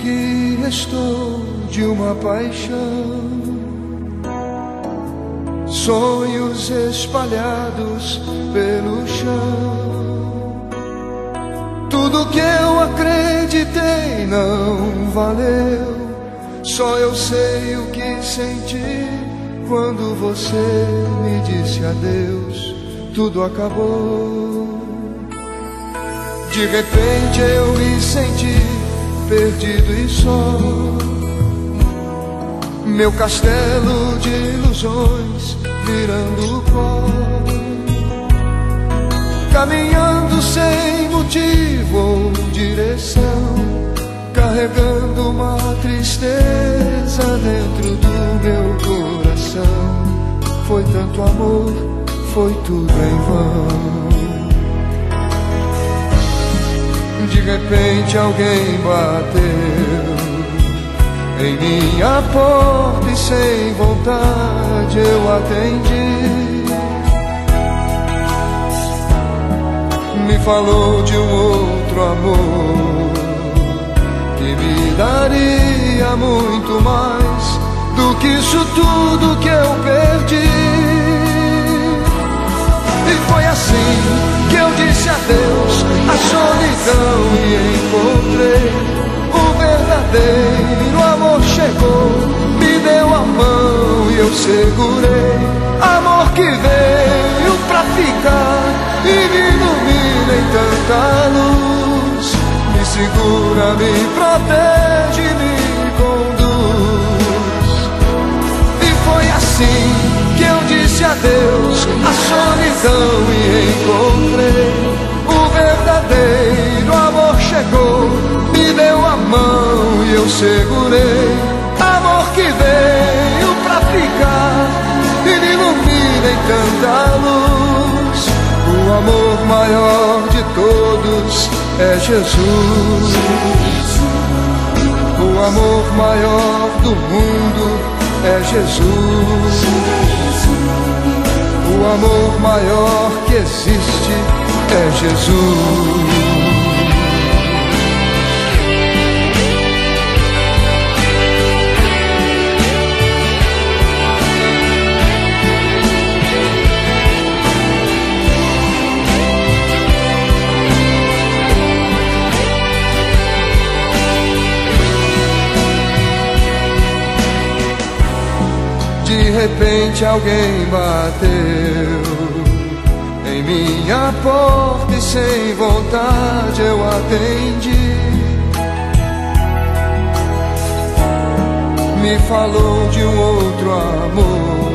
que restou de uma paixão. Sonhos espalhados pelo chão. Tudo que eu acreditei não valeu. Só eu sei o que senti quando você me disse adeus. Tudo acabou. De repente eu me senti perdido e só. Meu castelo de ilusões virando pó. Caminhando sem motivo ou direção, carregando uma tristeza dentro do meu coração. Foi tanto amor, foi tudo em vão. Repente alguém bateu em minha porta e sem vontade eu atendi. Me falou de um outro amor que me daria muito mais do que isso tudo que eu perdi. E foi assim disse adeus à solidão e encontrei o verdadeiro amor chegou, me deu a mão e eu segurei. Amor que veio pra ficar e me ilumina em tanta luz, me segura, me protege, me conduz. E foi assim adeus à solidão e encontrei o verdadeiro amor chegou, me deu a mão e eu segurei. Amor que veio pra ficar e me ilumina em tanta luz. O amor maior de todos é Jesus. O amor maior do mundo é Jesus. O amor maior que existe é Jesus. De repente alguém bateu em minha porta e sem vontade eu atendi. Me falou de um outro amor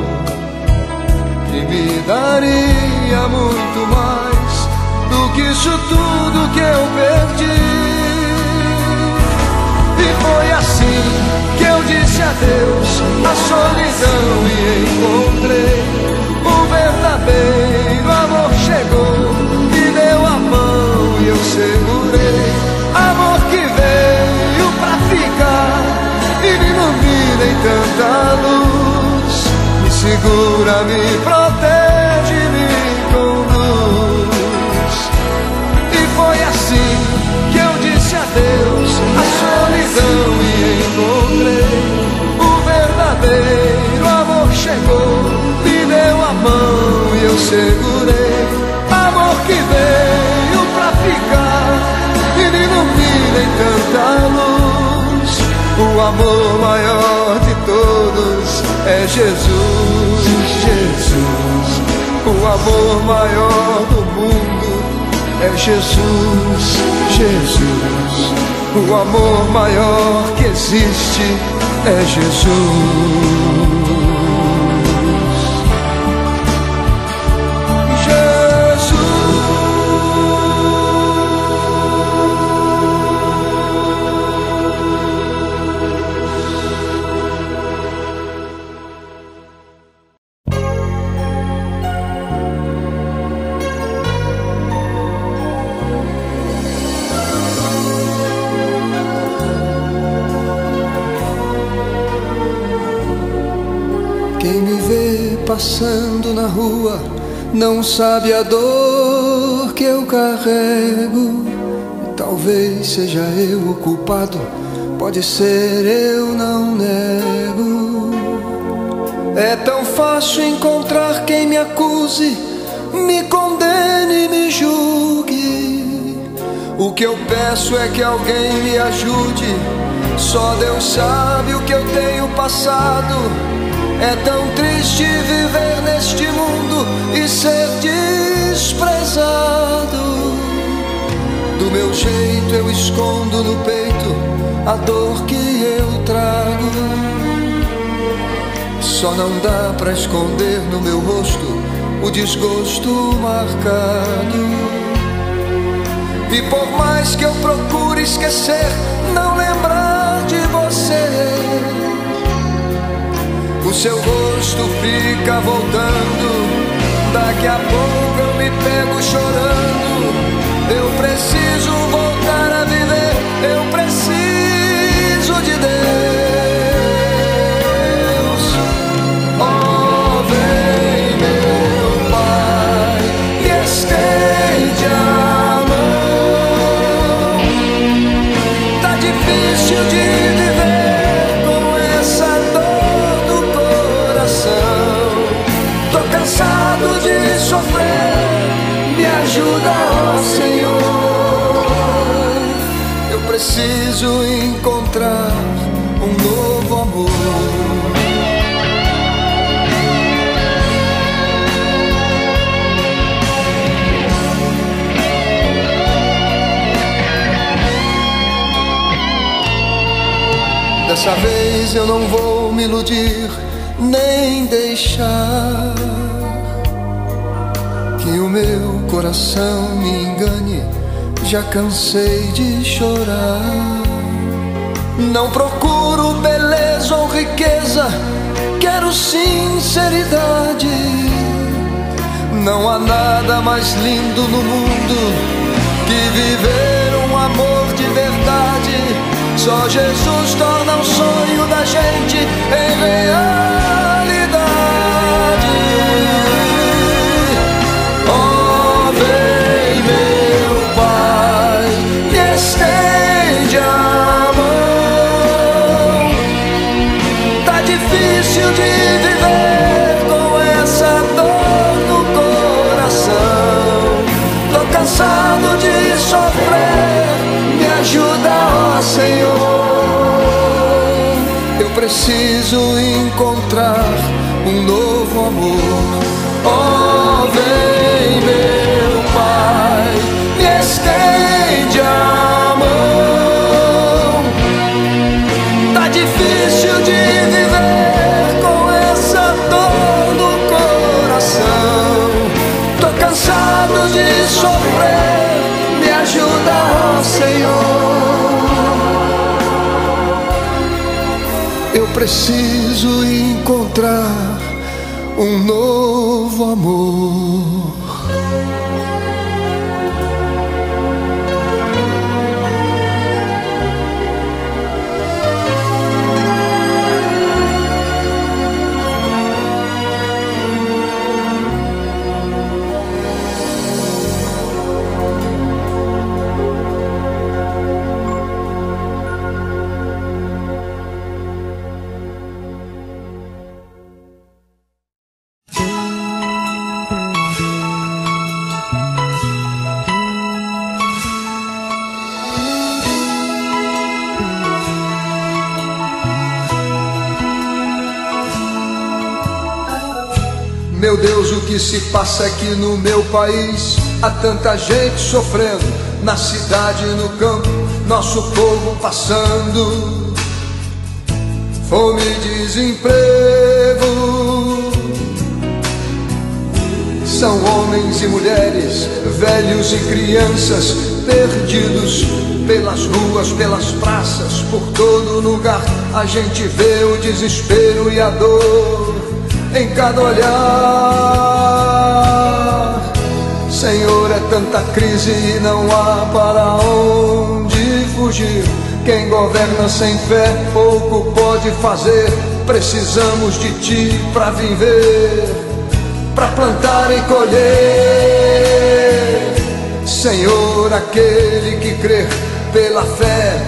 que me daria muito mais do que isso tudo que eu perdi. E foi assim que eu disse adeus à solidão e encontrei o verdadeiro amor chegou, me deu a mão e eu segurei. Amor que veio pra ficar e me ilumina em tanta luz, me segura, me protege, solidão e encontrei o verdadeiro amor chegou, me deu a mão e eu segurei. Amor que veio pra ficar e me ilumina em tanta luz. O amor maior de todos é Jesus, Jesus. O amor maior do mundo é Jesus, Jesus. O amor maior que existe é Jesus. Não sabe a dor que eu carrego. Talvez seja eu o culpado Pode ser, eu não nego. É tão fácil encontrar quem me acuse, me condene, me julgue. O que eu peço é que alguém me ajude. Só Deus sabe o que eu tenho passado. É tão triste viver neste mundo e ser desprezado. Do meu jeito eu escondo no peito a dor que eu trago. Só não dá para esconder no meu rosto o desgosto marcado. E por mais que eu procure esquecer, o seu rosto fica voltando. Daqui a pouco eu me pego chorando. Eu preciso preciso encontrar um novo amor. Dessa vez eu não vou me iludir, nem deixar que o meu coração me engane. Já cansei de chorar. Não procuro beleza ou riqueza, quero sinceridade. Não há nada mais lindo no mundo que viver um amor de verdade. Só Jesus torna o sonho da gente em realidade. Preciso encontrar um novo amor. Meu Deus, o que se passa aqui no meu país? Há tanta gente sofrendo, na cidade e no campo, nosso povo passando. Fome e desemprego. São homens e mulheres, velhos e crianças, perdidos pelas ruas, pelas praças, por todo lugar. A gente vê o desespero e a dor em cada olhar. Senhor, é tanta crise e não há para onde fugir. Quem governa sem fé pouco pode fazer. Precisamos de ti para viver, para plantar e colher. Senhor, aquele que crer pela fé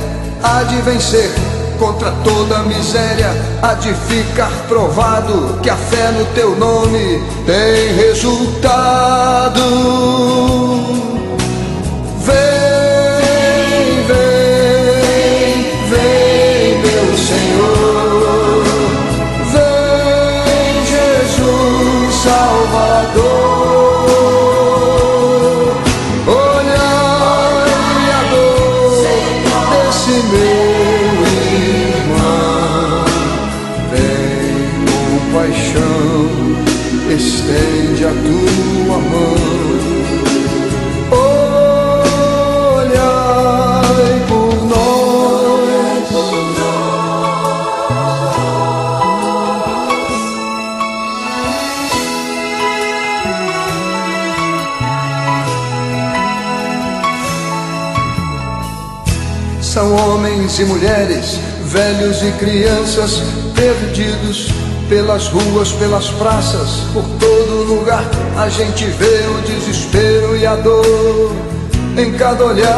há de vencer contra toda miséria, há de ficar provado que a fé no teu nome tem resultado. Homens e mulheres, velhos e crianças, perdidos pelas ruas, pelas praças, por todo lugar. A gente vê o desespero e a dor em cada olhar.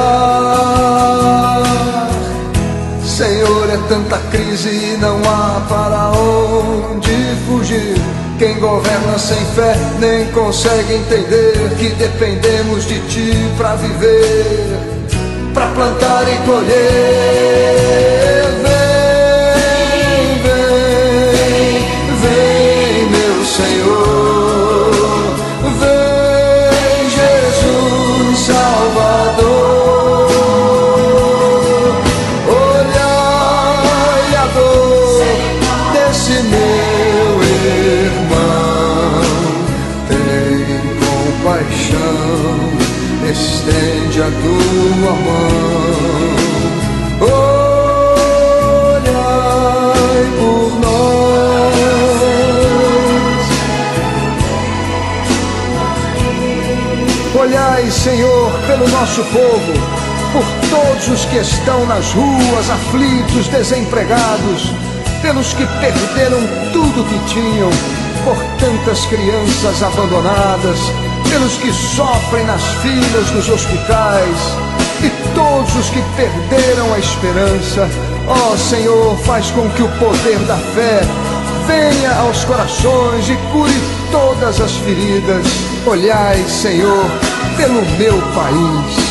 Senhor, é tanta crise e não há para onde fugir. Quem governa sem fé nem consegue entender que dependemos de Ti para viver plantar e colher. Olhai, Senhor, pelo nosso povo, por todos os que estão nas ruas, aflitos, desempregados, pelos que perderam tudo que tinham, por tantas crianças abandonadas, pelos que sofrem nas filas dos hospitais e todos os que perderam a esperança. Ó oh, Senhor, faz com que o poder da fé venha aos corações e cure todas as feridas. Olhai, Senhor, pelo meu país.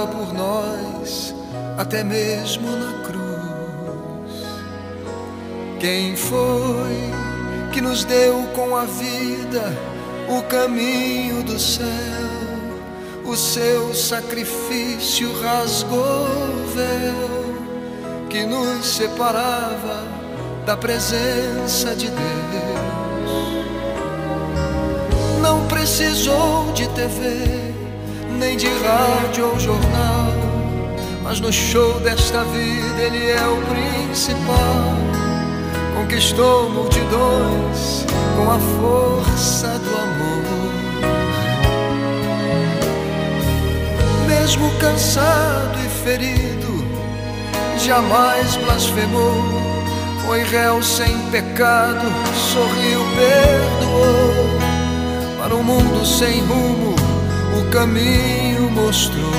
Orava por nós até mesmo na cruz? Quem foi que nos deu com a vida o caminho do céu? O seu sacrifício rasgou o véu que nos separava da presença de Deus. Não precisou de TV, nem de rádio ou jornal, mas no show desta vida ele é o principal. Conquistou multidões com a força do amor. mesmo cansado e ferido, jamais blasfemou. Foi réu sem pecado, sorriu, perdoou. Para um mundo sem rumo, o caminho mostrou.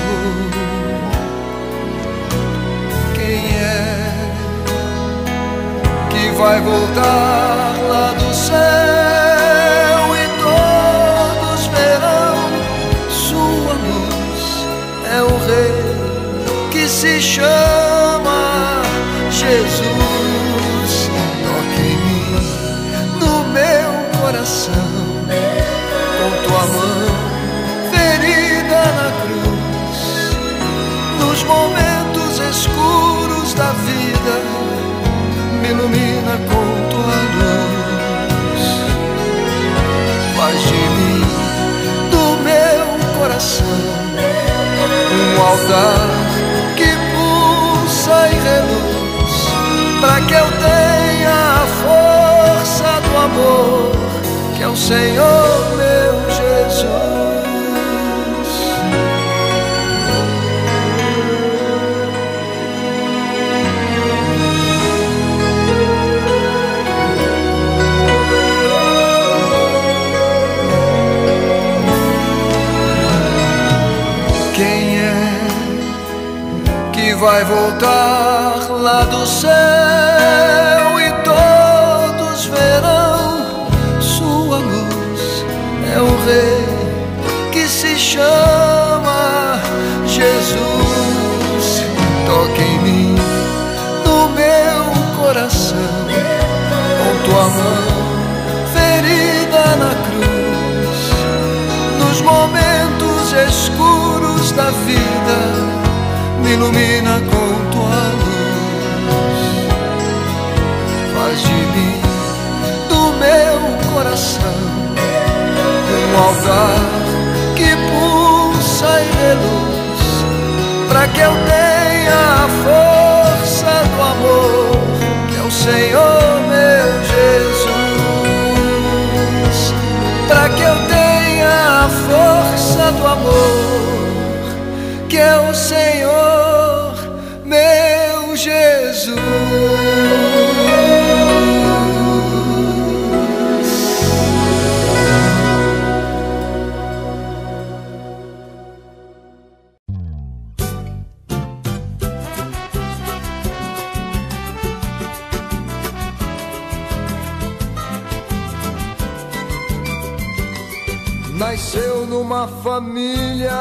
Quem é que vai voltar lá do céu e todos verão sua luz? É o Rei que se chama momentos escuros da vida, me ilumina com tua luz. Faz de mim, do meu coração, um altar que pulsa e reluz, para que eu tenha a força do amor que é o Senhor meu. Vai voltar lá do céu e todos verão sua luz. É o Rei que se chama Jesus. Toque em mim, no meu coração, com tua mão ferida na cruz, nos momentos escuros da vida ilumina com tua luz. Faz de mim, do meu coração, um altar que pulsa e reluz, para que eu tenha a força do amor, que é o Senhor meu Jesus. Para que eu tenha a força do amor que é o Senhor Nasceu numa família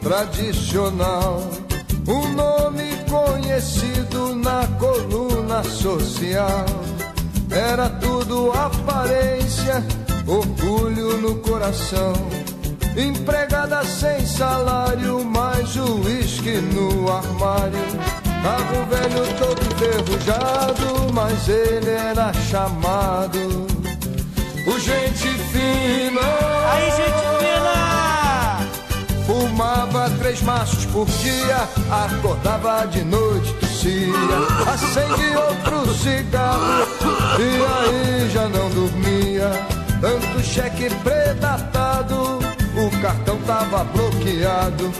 tradicional, conhecido na coluna social. Era tudo aparência, orgulho no coração. Empregada sem salário, mais uísque no armário. Carro velho todo enferrujado, mas ele era chamado. O gente fina. Aí, gente Fumava três maços por dia, acordava de noite, tossia, acende outro cigarro e aí já não dormia. Tanto cheque predatado, o cartão tava bloqueado.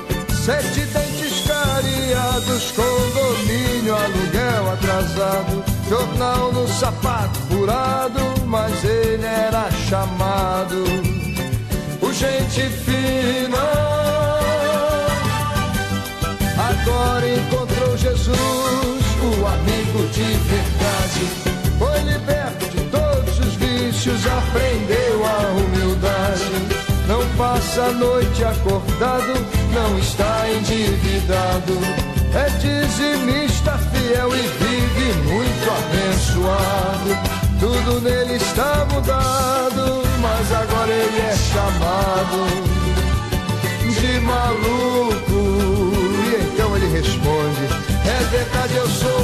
Sete dentes cariados, condomínio, aluguel atrasado, jornal no sapato furado, mas ele era chamado. O gente fina agora encontrou Jesus, o amigo de verdade. Foi liberto de todos os vícios, aprendeu a humildade. Não passa a noite acordado, não está endividado. É dizimista fiel e vive muito abençoado. Tudo nele está mudado, mas agora ele é chamado de maluco responde: É verdade, eu sou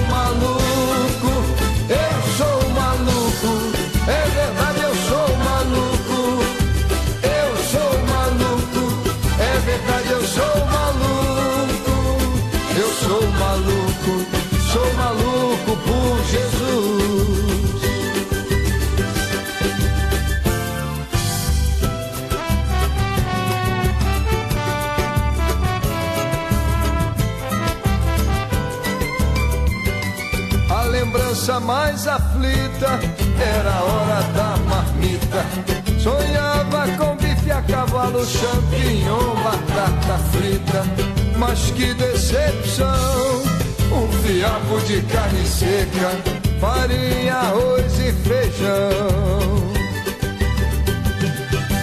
mais aflita era a hora da marmita. Sonhava com bife a cavalo, champignon, batata frita. Mas que decepção! Um fiapo de carne seca, farinha, arroz e feijão.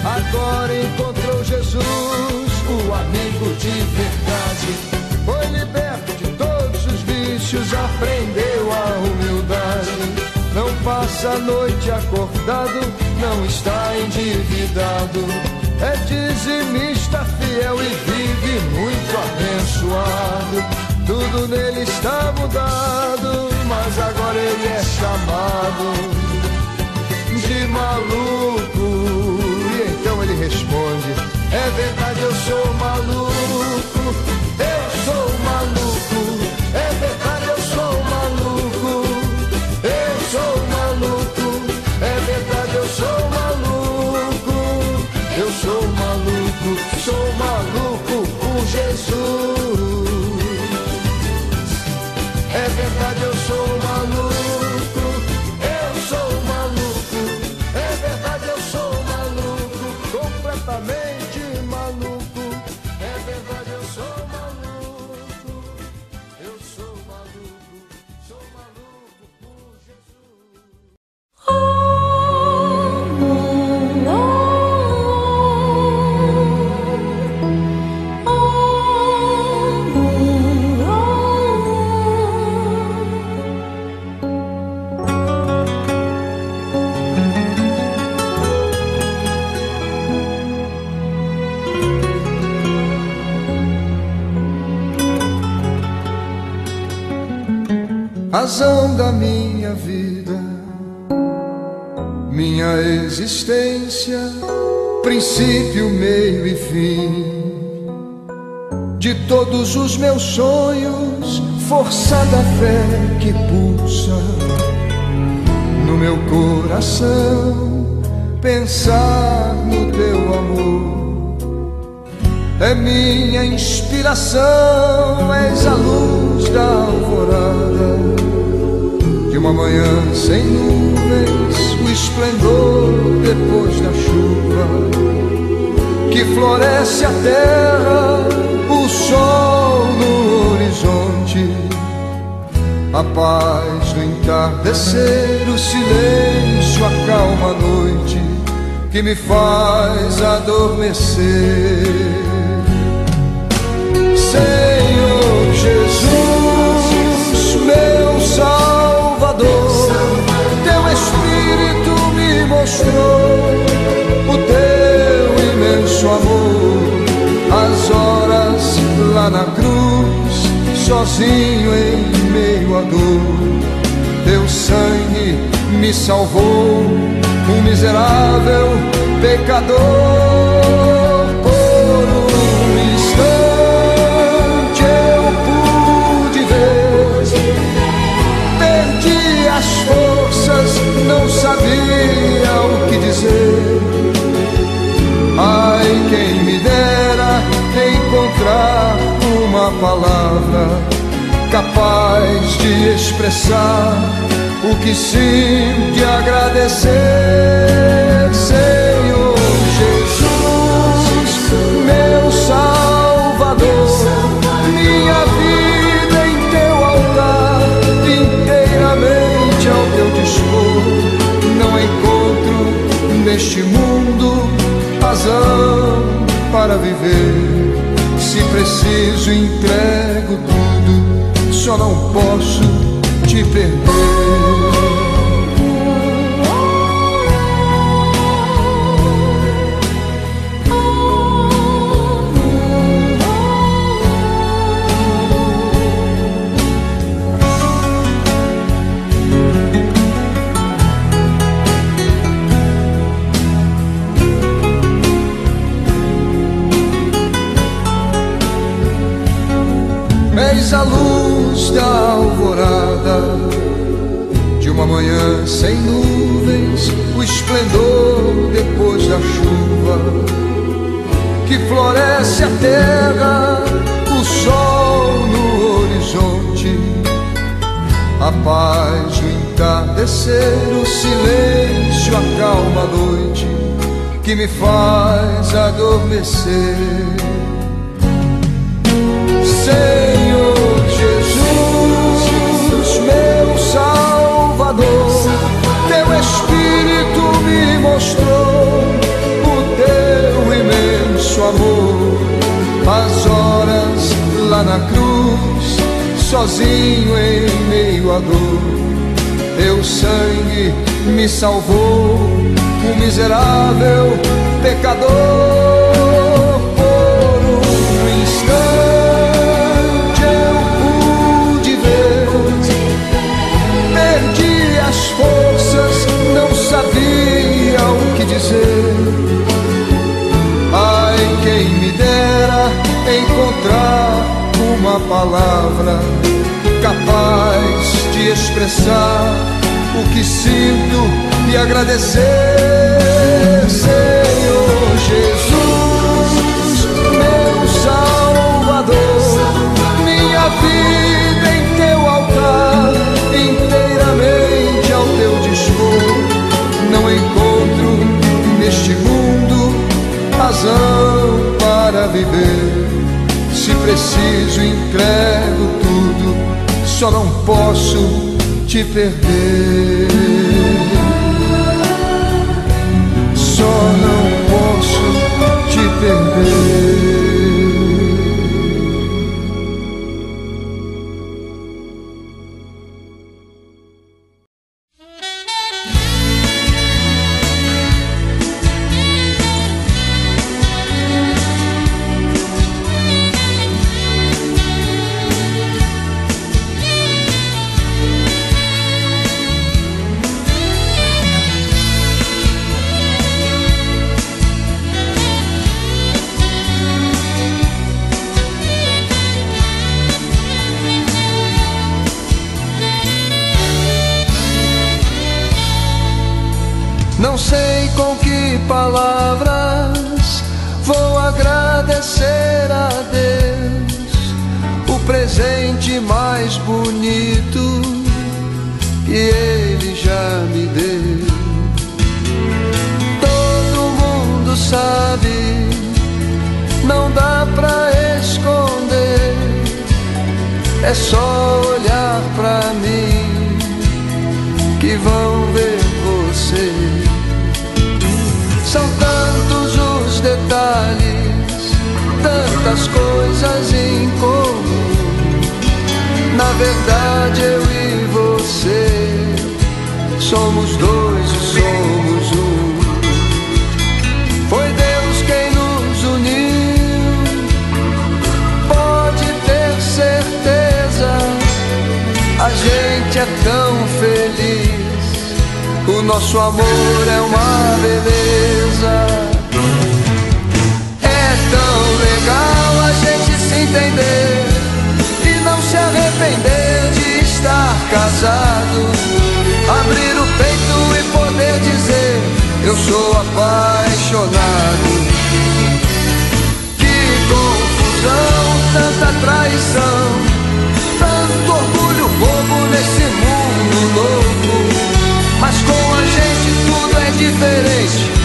Agora encontrou Jesus, o amigo de verdade. Foi liberto de todos os vícios, aprendeu passa a noite acordado, não está endividado. É dizimista fiel e vive muito abençoado. Tudo nele está mudado, mas agora ele é chamado de maluco. E então ele responde: É verdade, eu sou maluco. Razão da minha vida, minha existência, princípio, meio e fim. De todos os meus sonhos, força da fé que pulsa no meu coração, pensar no teu amor. É minha inspiração, és a luz da alvorada uma manhã sem nuvens, o esplendor depois da chuva, que floresce a terra, o sol no horizonte, a paz do entardecer, o silêncio a noite, que me faz adormecer. Senhor Jesus, mostrou o teu imenso amor. As horas lá na cruz, sozinho em meio à dor, teu sangue me salvou, um miserável pecador. Não sabia o que dizer. Ai, quem me dera encontrar uma palavra capaz de expressar o que sinto e agradecer, Senhor Jesus, meu Salvador, para viver. Se preciso, entrego tudo, só não posso te perder. Manhã sem nuvens, o esplendor depois da chuva que floresce a terra, o sol no horizonte, a paz do entardecer, o silêncio a noite que me faz adormecer. Senhor sozinho em meio à dor, teu sangue me salvou, um miserável pecador. Por um instante eu pude ver, perdi as forças, não sabia o que dizer. Ai, quem me dera encontrar uma palavra capaz de expressar o que sinto e agradecer, Senhor Jesus, meu Salvador, minha vida em teu altar, inteiramente ao teu dispor. Não encontro neste mundo razão para viver. Se preciso, entrego tudo, só não posso te perder. Nosso amor é uma beleza. É tão legal a gente se entender e não se arrepender de estar casado. Abrir o peito e poder dizer: Eu sou apaixonado. Que confusão, tanta traição, tanto orgulho bobo nesse mundo louco. É diferente.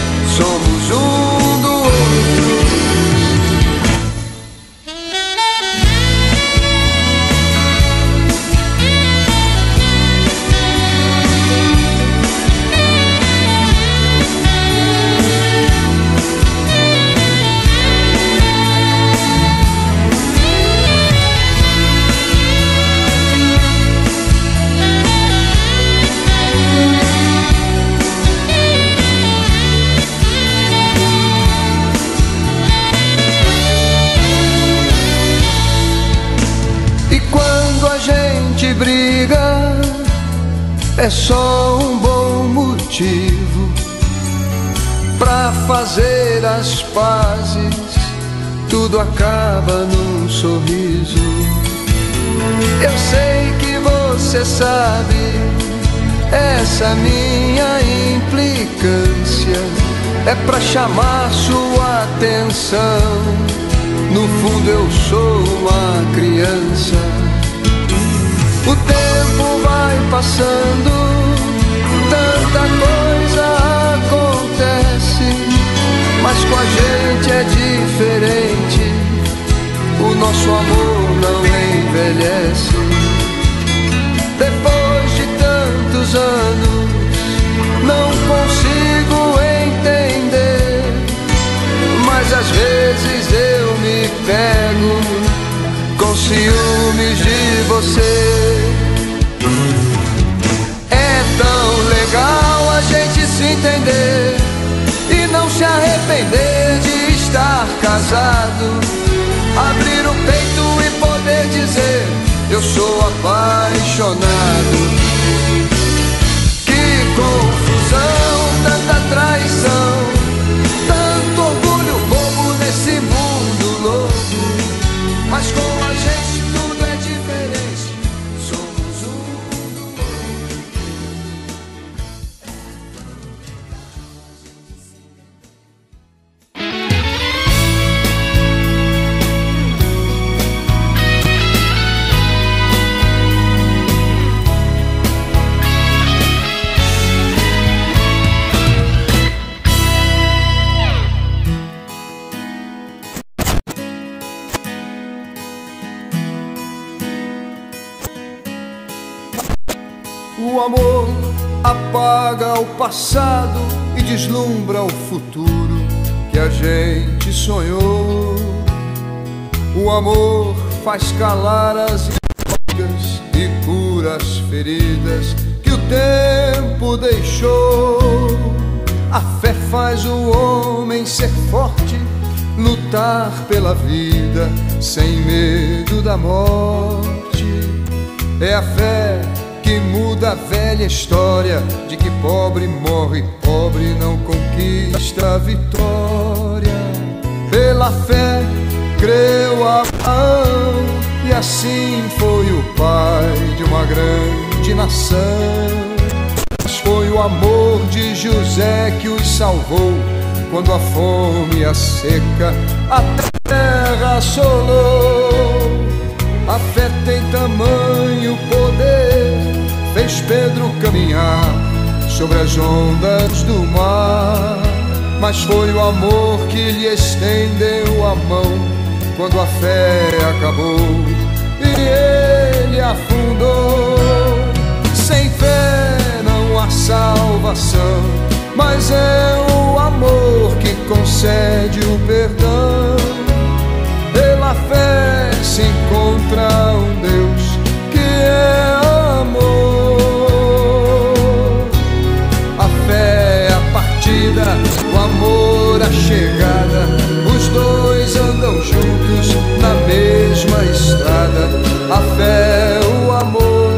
É só um bom motivo pra fazer as pazes. Tudo acaba num sorriso. Eu sei que você sabe essa minha implicância é pra chamar sua atenção. No fundo eu sou uma criança. O vai passando, tanta coisa acontece, mas com a gente é diferente. O nosso amor não envelhece. Depois de tantos anos, não consigo entender. Mas às vezes eu me pego com ciúmes de você. Entender e não se arrepender de estar casado. Abrir o peito e poder dizer: Eu sou apaixonado. Que confusão, tanta traição, amor apaga o passado e deslumbra o futuro que a gente sonhou. O amor faz calar as intrigas e cura as feridas que o tempo deixou. A fé faz o homem ser forte, lutar pela vida sem medo da morte. É a fé que muda a velha história de que pobre morre, pobre não conquista a vitória. Pela fé creu Abraão e assim foi o pai de uma grande nação. Foi o amor de José que os salvou quando a fome e a seca a terra assolou. A fé tem tamanho fez Pedro caminhar sobre as ondas do mar. Mas foi o amor que lhe estendeu a mão quando a fé acabou e ele afundou. Sem fé não há salvação, mas é o amor que concede o perdão. Pela fé se encontra um Deus que é A fé, o amor,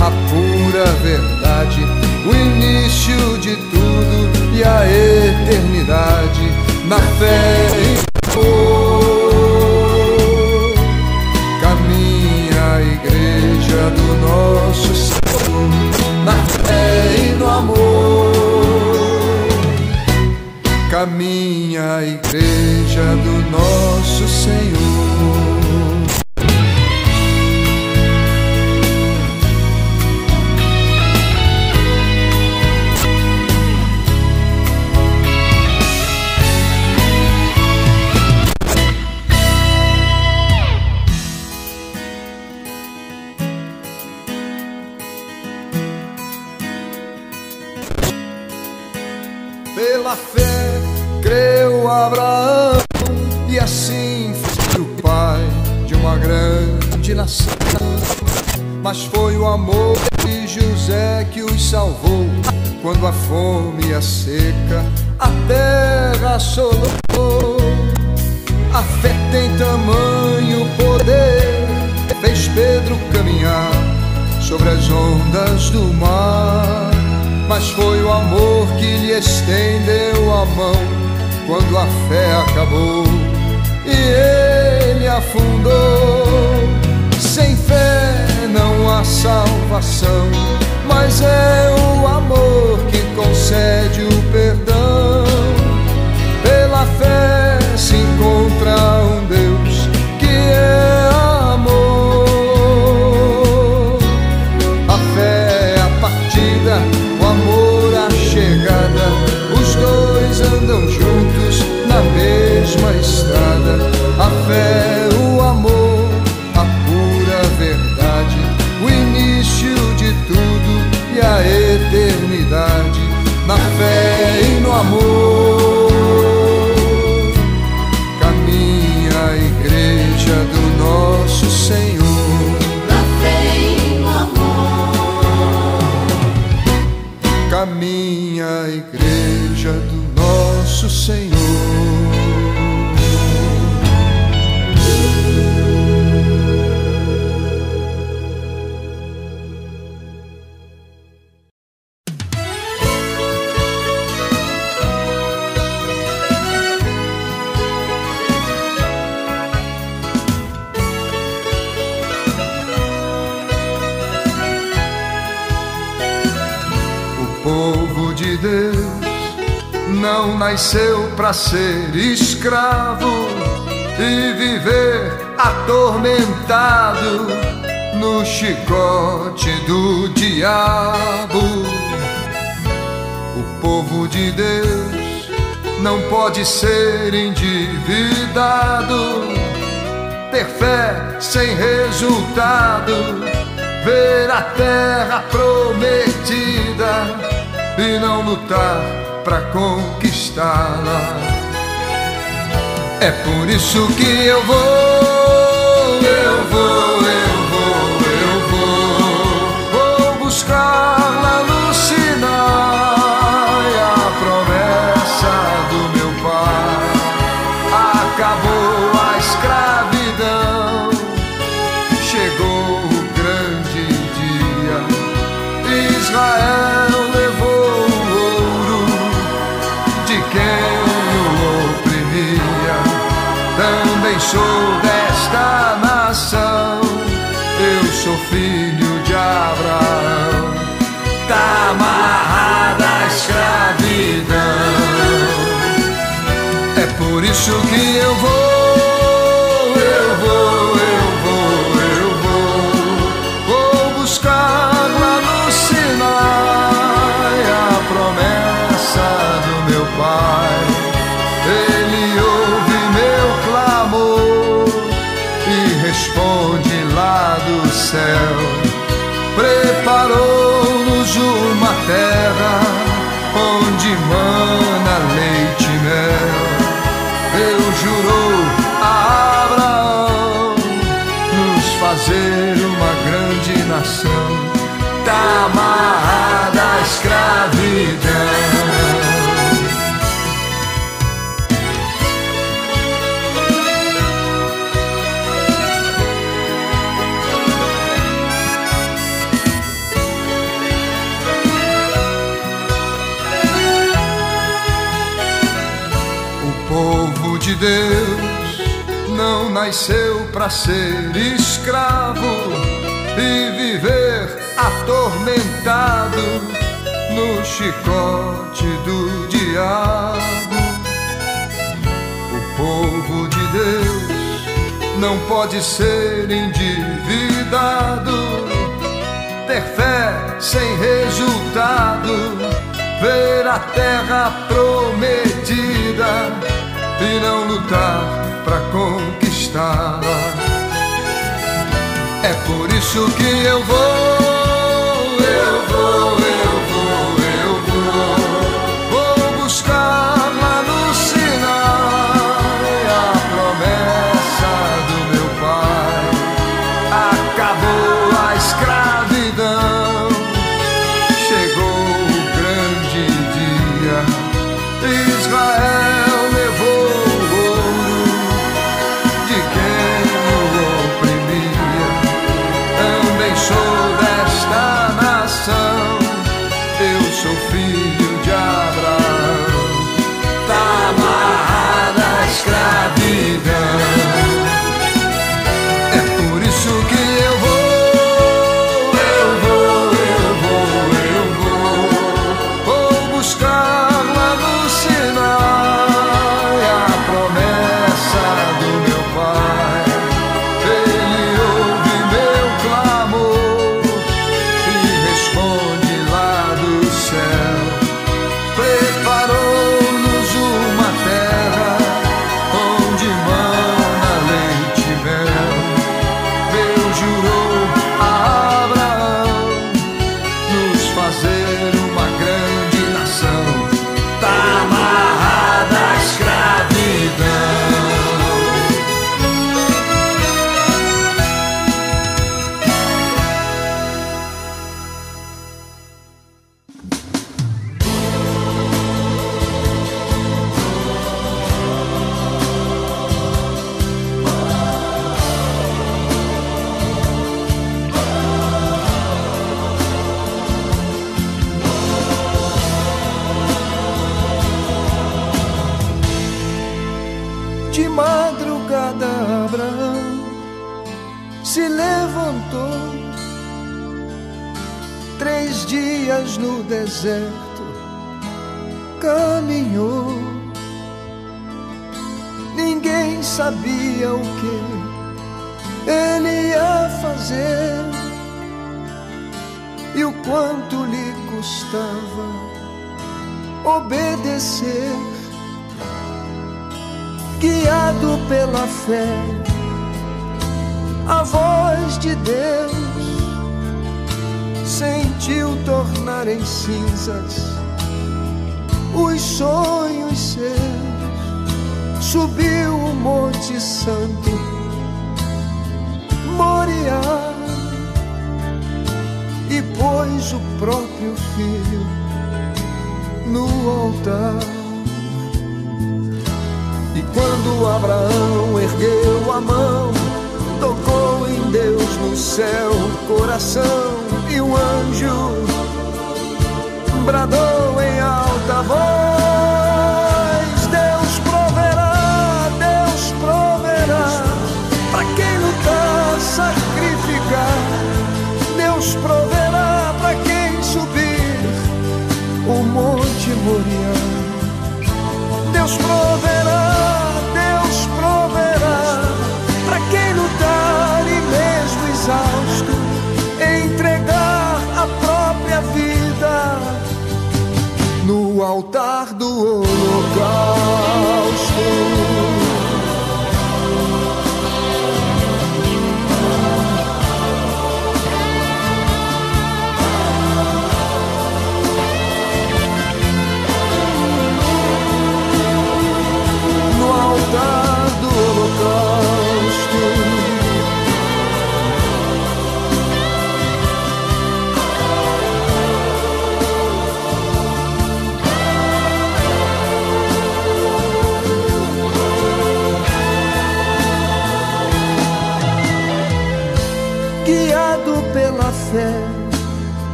a pura verdade, o início de tudo e a eternidade. Na fé e amor caminha a igreja do nosso Senhor. Na fé e no amor caminha a igreja do nosso Senhor. Mas foi o amor de José que os salvou quando a fome e a seca a terra assolou. A fé tem tamanho poder, fez Pedro caminhar sobre as ondas do mar. Mas foi o amor que lhe estendeu a mão quando a fé acabou e ele afundou. Sem fé não há salvação, mas é o amor que concede o perdão. Pela fé se encontra um amor caminha a igreja do nosso Senhor. Na fé e no amor, caminha a igreja do nosso Senhor. não nasceu para ser escravo e viver atormentado no chicote do diabo. O povo de Deus não pode ser endividado, ter fé sem resultado, ver a terra prometida e não lutar para conquistá-la. É por isso que eu vou, eu vou, eu nasceu para ser escravo e viver atormentado no chicote do diabo. O povo de Deus não pode ser endividado, ter fé sem resultado, ver a terra prometida e não lutar para conquistar está. É por isso que eu vou, eu vou. dias no deserto caminhou. Ninguém sabia o que ele ia fazer e o quanto lhe custava obedecer. Guiado pela fé, a voz de Deus sentiu tornar em cinzas os sonhos seus, subiu o Monte Santo, Moriá, e pôs o próprio filho no altar. E quando Abraão ergueu a mão, tocou em Deus no céu, coração, e o anjo bradou em alta voz: Deus proverá, Deus proverá, para quem lutar, sacrificar, Deus proverá para quem subir o monte Moriá. Deus proverá,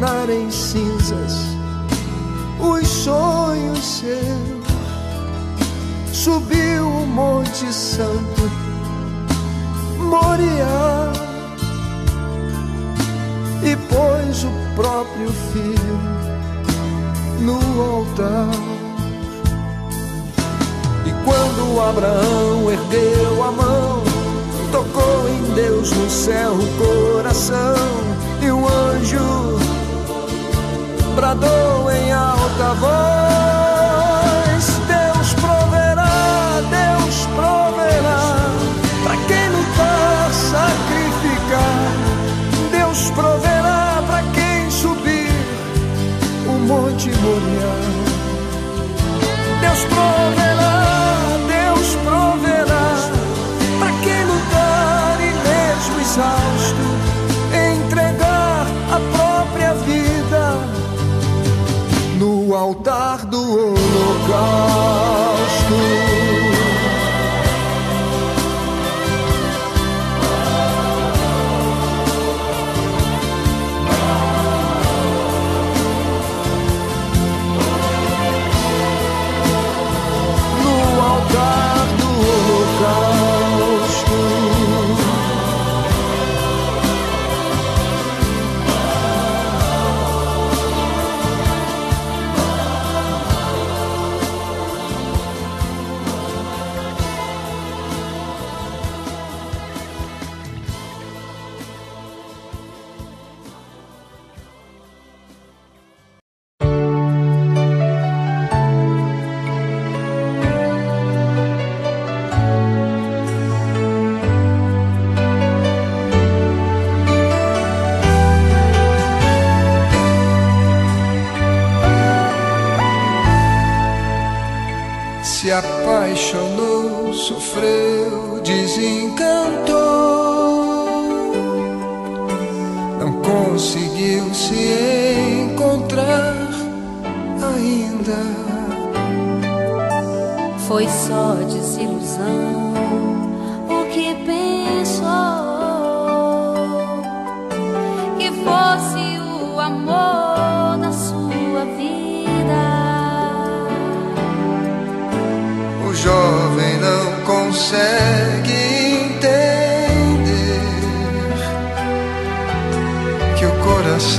tornar em cinzas os sonhos seus. Subiu o Monte Santo, Moriá, e pôs o próprio filho no altar. E quando Abraão ergueu a mão, tocou em Deus no céu o coração, e o anjo bradou em alta voz: Deus proverá, Deus proverá, para quem lutar, sacrificar, Deus proverá para quem subir o monte Moriá. Deus proverá, wrong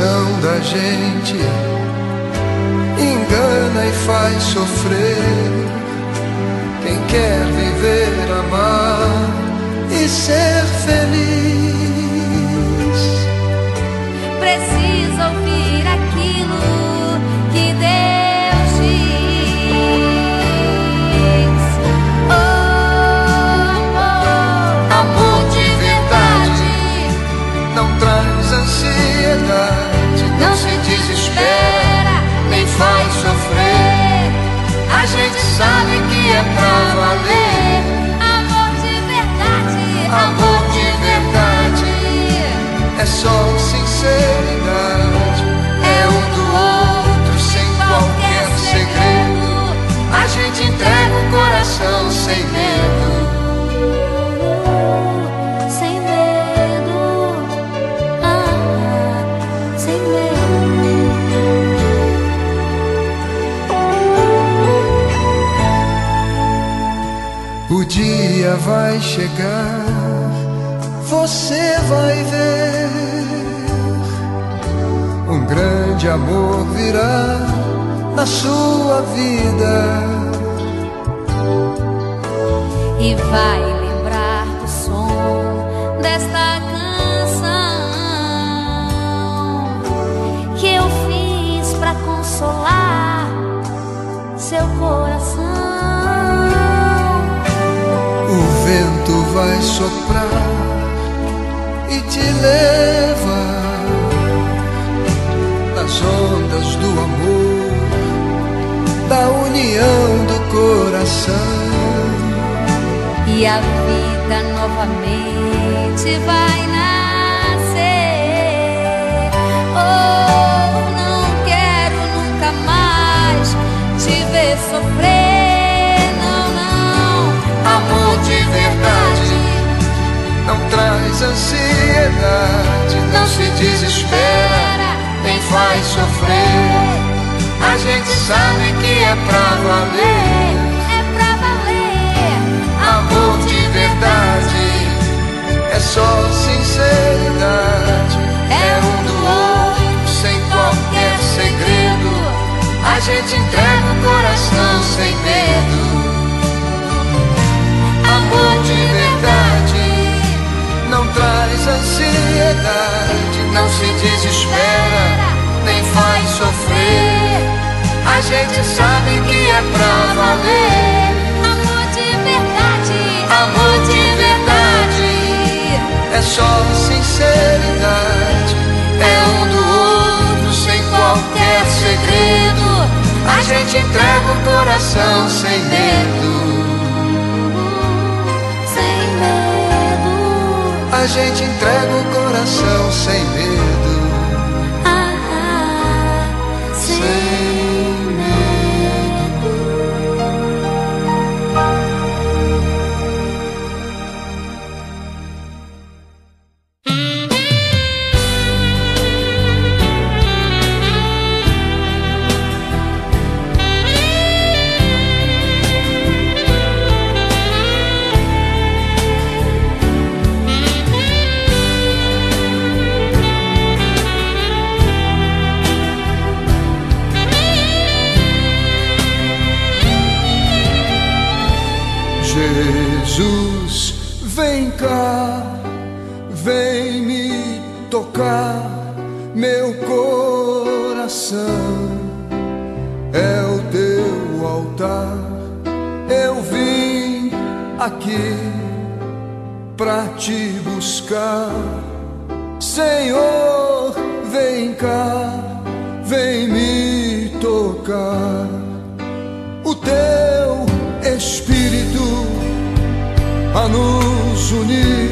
coração da gente engana e faz sofrer. Quem quer viver, amar e ser feliz. espera, nem faz sofrer. A gente sabe que é pra valer. Amor de verdade, amor de verdade. É só sinceridade. É um do outro, sem qualquer segredo. A gente entrega o coração sem medo. Chegar, você vai ver. Um grande amor virá na sua vida. e vai vai soprar e te levar nas ondas do amor, da união do coração. E a vida novamente vai nascer. Oh, não quero nunca mais te ver sofrer. Não, não. Amor de verdade não traz ansiedade, não se desespera, nem faz sofrer. A gente sabe que é pra valer. É pra valer. Amor de verdade é só sinceridade. É um do outro, sem qualquer segredo. A gente entrega o coração sem medo. Amor de verdade traz ansiedade, não se desespera, nem faz sofrer. A gente sabe que é pra valer. Amor de verdade. Amor de verdade é só sinceridade. É um do outro sem qualquer segredo. A gente entrega o coração sem medo. A gente entrega o coração sem medo. Jesus, vem cá, vem me tocar, meu coração é o teu altar. Eu vim aqui pra te buscar, Senhor, vem cá, vem me tocar. O teu Espírito a nos unir,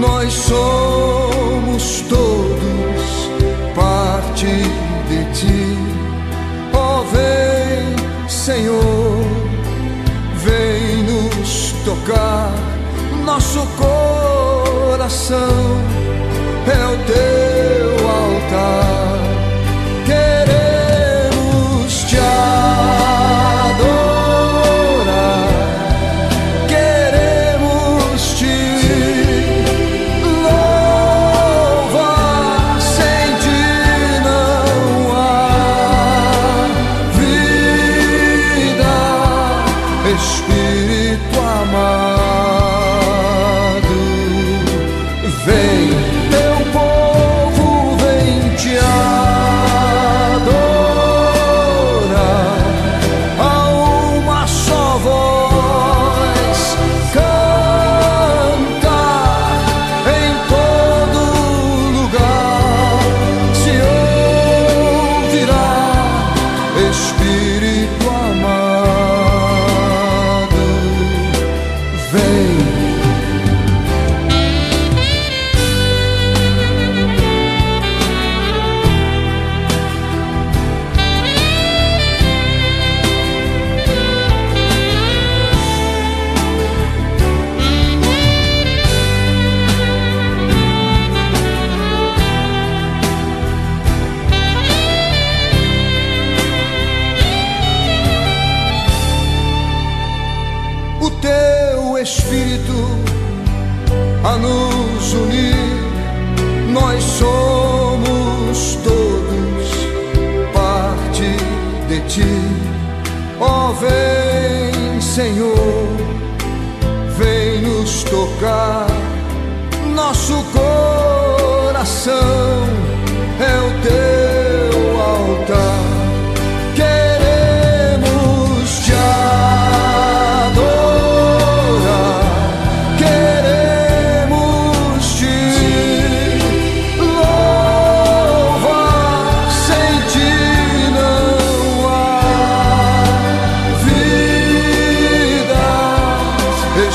nós somos todos parte de ti. Oh, vem, Senhor, vem nos tocar, nosso coração é o teu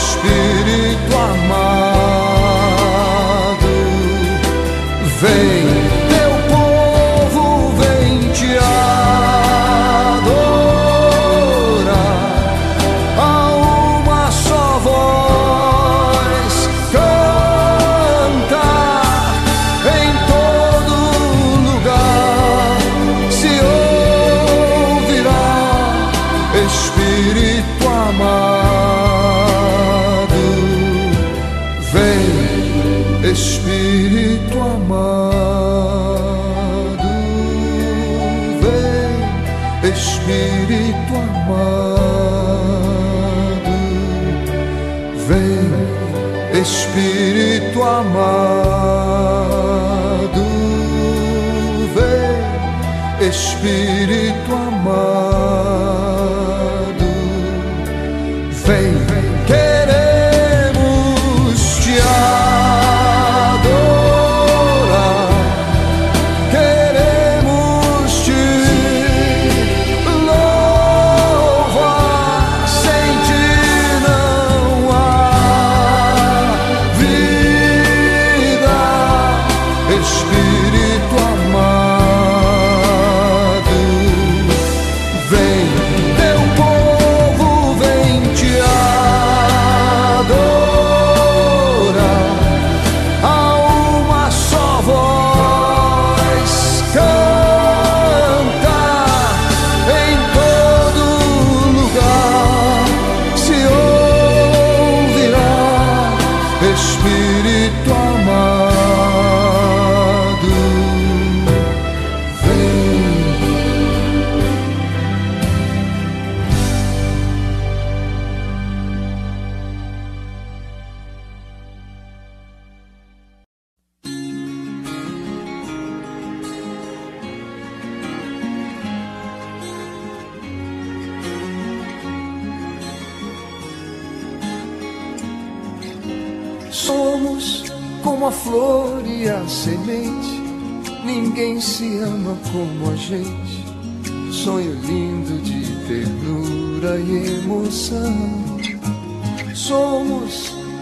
Espírito amado.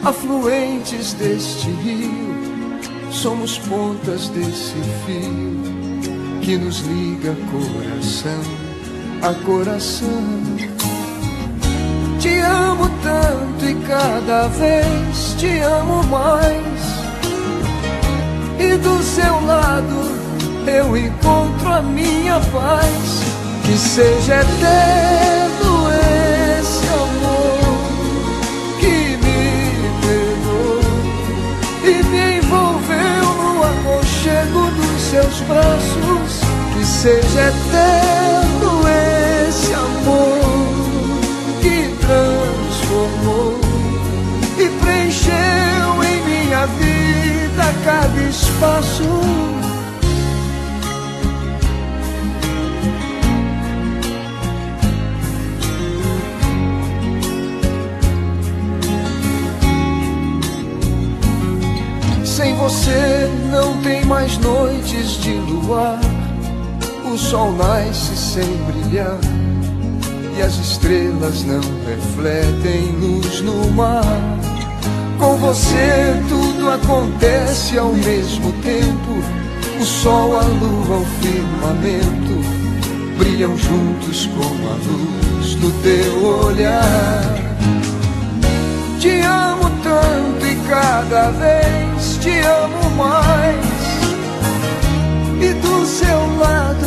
Afluentes deste rio. Somos pontas desse fio que nos liga coração a coração. Te amo tanto e cada vez te amo mais. E do seu lado eu encontro a minha paz. Que seja eterno seus braços. Que seja eterno esse amor que transformou e preencheu em minha vida cada espaço. Você não tem mais noites de luar. O sol nasce sem brilhar e as estrelas não refletem luz no mar. Com você tudo acontece ao mesmo tempo. O sol, a lua, o firmamento brilham juntos como a luz do teu olhar. Te amo tanto e cada vez te amo mais. E do seu lado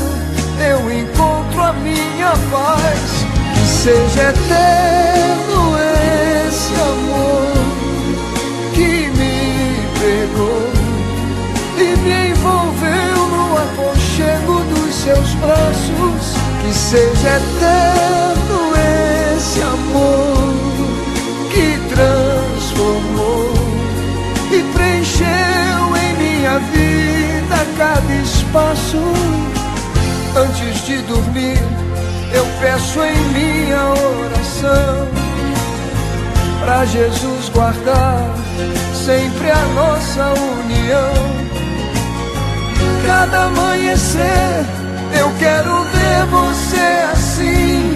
eu encontro a minha paz. Que seja eterno esse amor que me pegou e me envolveu no aconchego dos seus braços. Que seja eterno esse amor transformou e preencheu em minha vida cada espaço. Antes de dormir, eu peço em minha oração para Jesus guardar sempre a nossa união. Cada amanhecer eu quero ver você assim.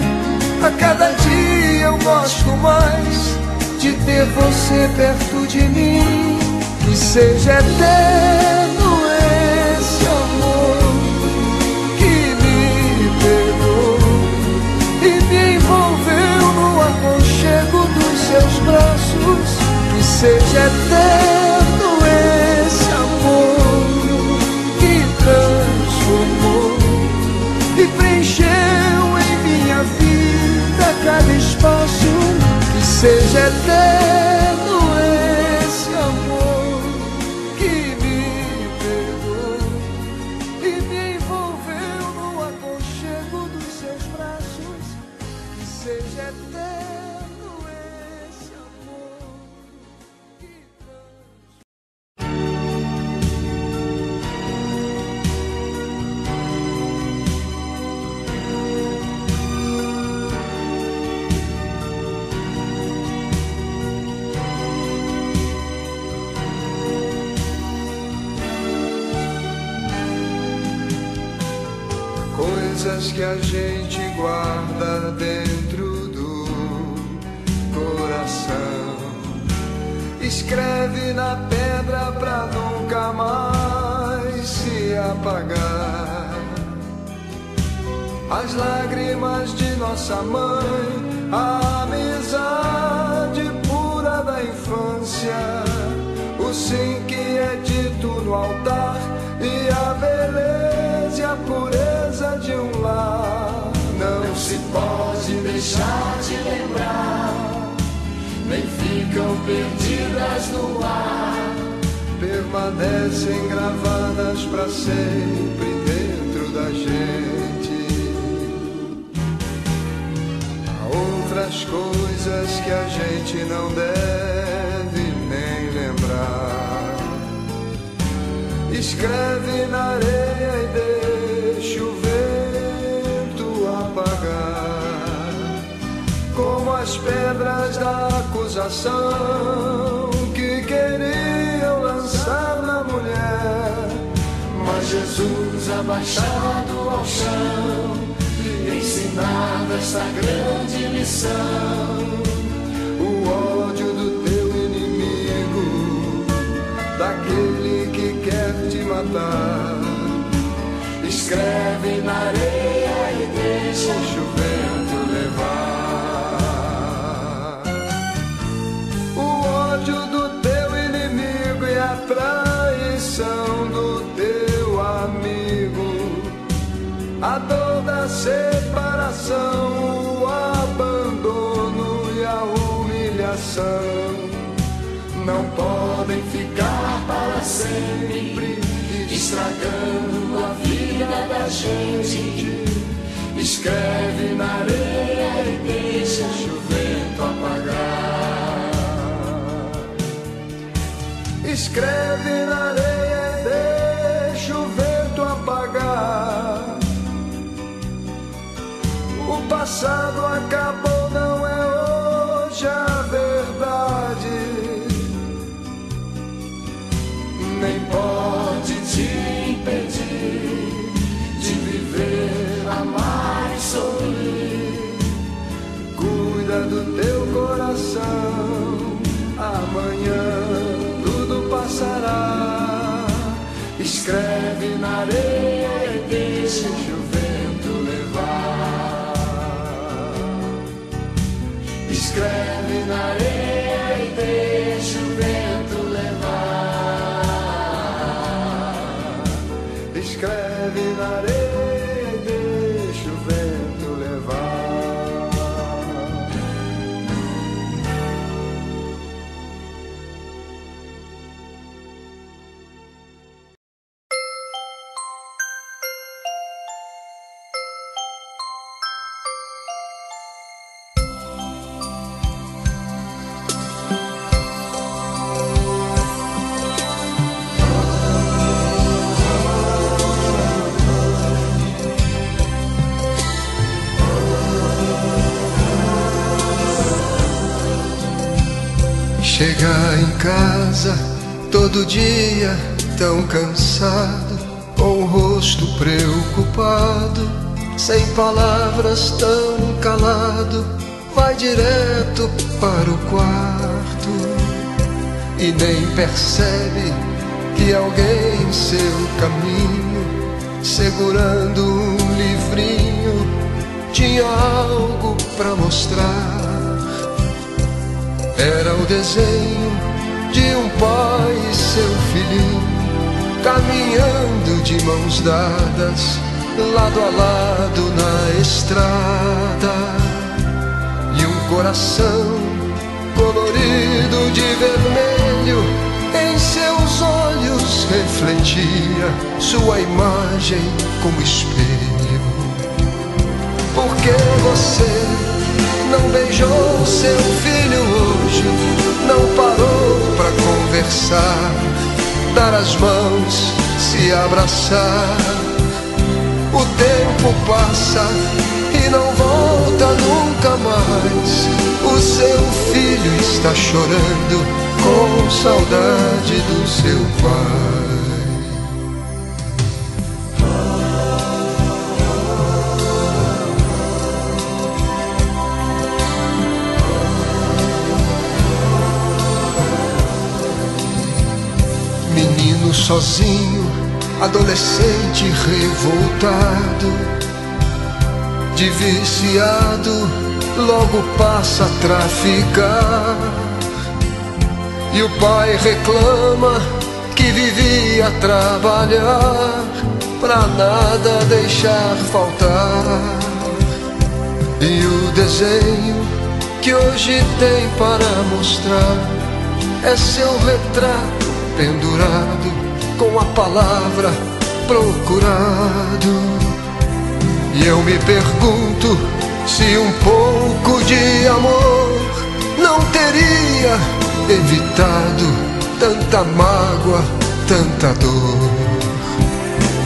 A cada dia eu gosto mais de ter você perto de mim. Que seja eterno esse amor que me pegou e me envolveu no aconchego dos seus braços. Que seja eterno esse amor que transformou e preencheu em minha vida cada espaço. Seja eterno que a gente guarda dentro do coração. Escreve na pedra pra nunca mais se apagar. As lágrimas de nossa mãe, a amizade pura da infância, o sim que é dito no altar e a beleza e a pureza de um lar. Não se pode deixar de lembrar, nem ficam perdidas no ar. Permanecem gravadas para sempre dentro da gente. Há outras coisas que a gente não deve nem lembrar. Escreve na areia e deixa o as pedras da acusação que queriam lançar na mulher. Mas Jesus abaixado ao chão lhe ensinava essa grande lição. O ódio do teu inimigo, daquele que quer te matar. Escreve na areia e deixa o vento levar. A dor da separação, o abandono e a humilhação não podem ficar para sempre, estragando a vida da gente. Escreve na areia e deixa o vento apagar. Escreve na areia e O passado casa todo dia tão cansado, com o rosto preocupado, sem palavras tão calado, vai direto para o quarto e nem percebe que alguém em seu caminho, segurando um livrinho, tinha algo para mostrar. Era o desenho de um pai e seu filhinho caminhando de mãos dadas, lado a lado na estrada. E um coração colorido de vermelho em seus olhos refletia sua imagem como espelho. Por que você não beijou seu filho hoje? Não parou para conversar, dar as mãos, se abraçar. O tempo passa e não volta nunca mais. O seu filho está chorando com saudade do seu pai. Sozinho, adolescente revoltado, de viciado, logo passa a traficar. E o pai reclama que vivia a trabalhar pra nada deixar faltar. E o desenho que hoje tem para mostrar é seu retrato pendurado com a palavra procurado. E eu me pergunto se um pouco de amor não teria evitado tanta mágoa, tanta dor.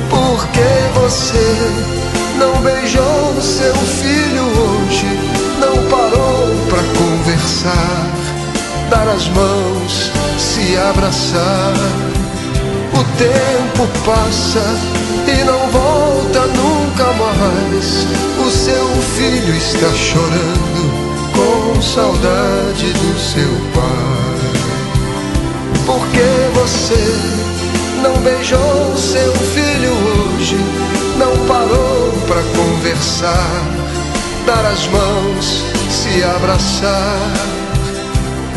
Por que você não beijou seu filho hoje? Não parou para conversar, dar as mãos, se abraçar. O tempo passa e não volta nunca mais. O seu filho está chorando com saudade do seu pai. Por que você não beijou seu filho hoje? Não parou para conversar, dar as mãos, se abraçar.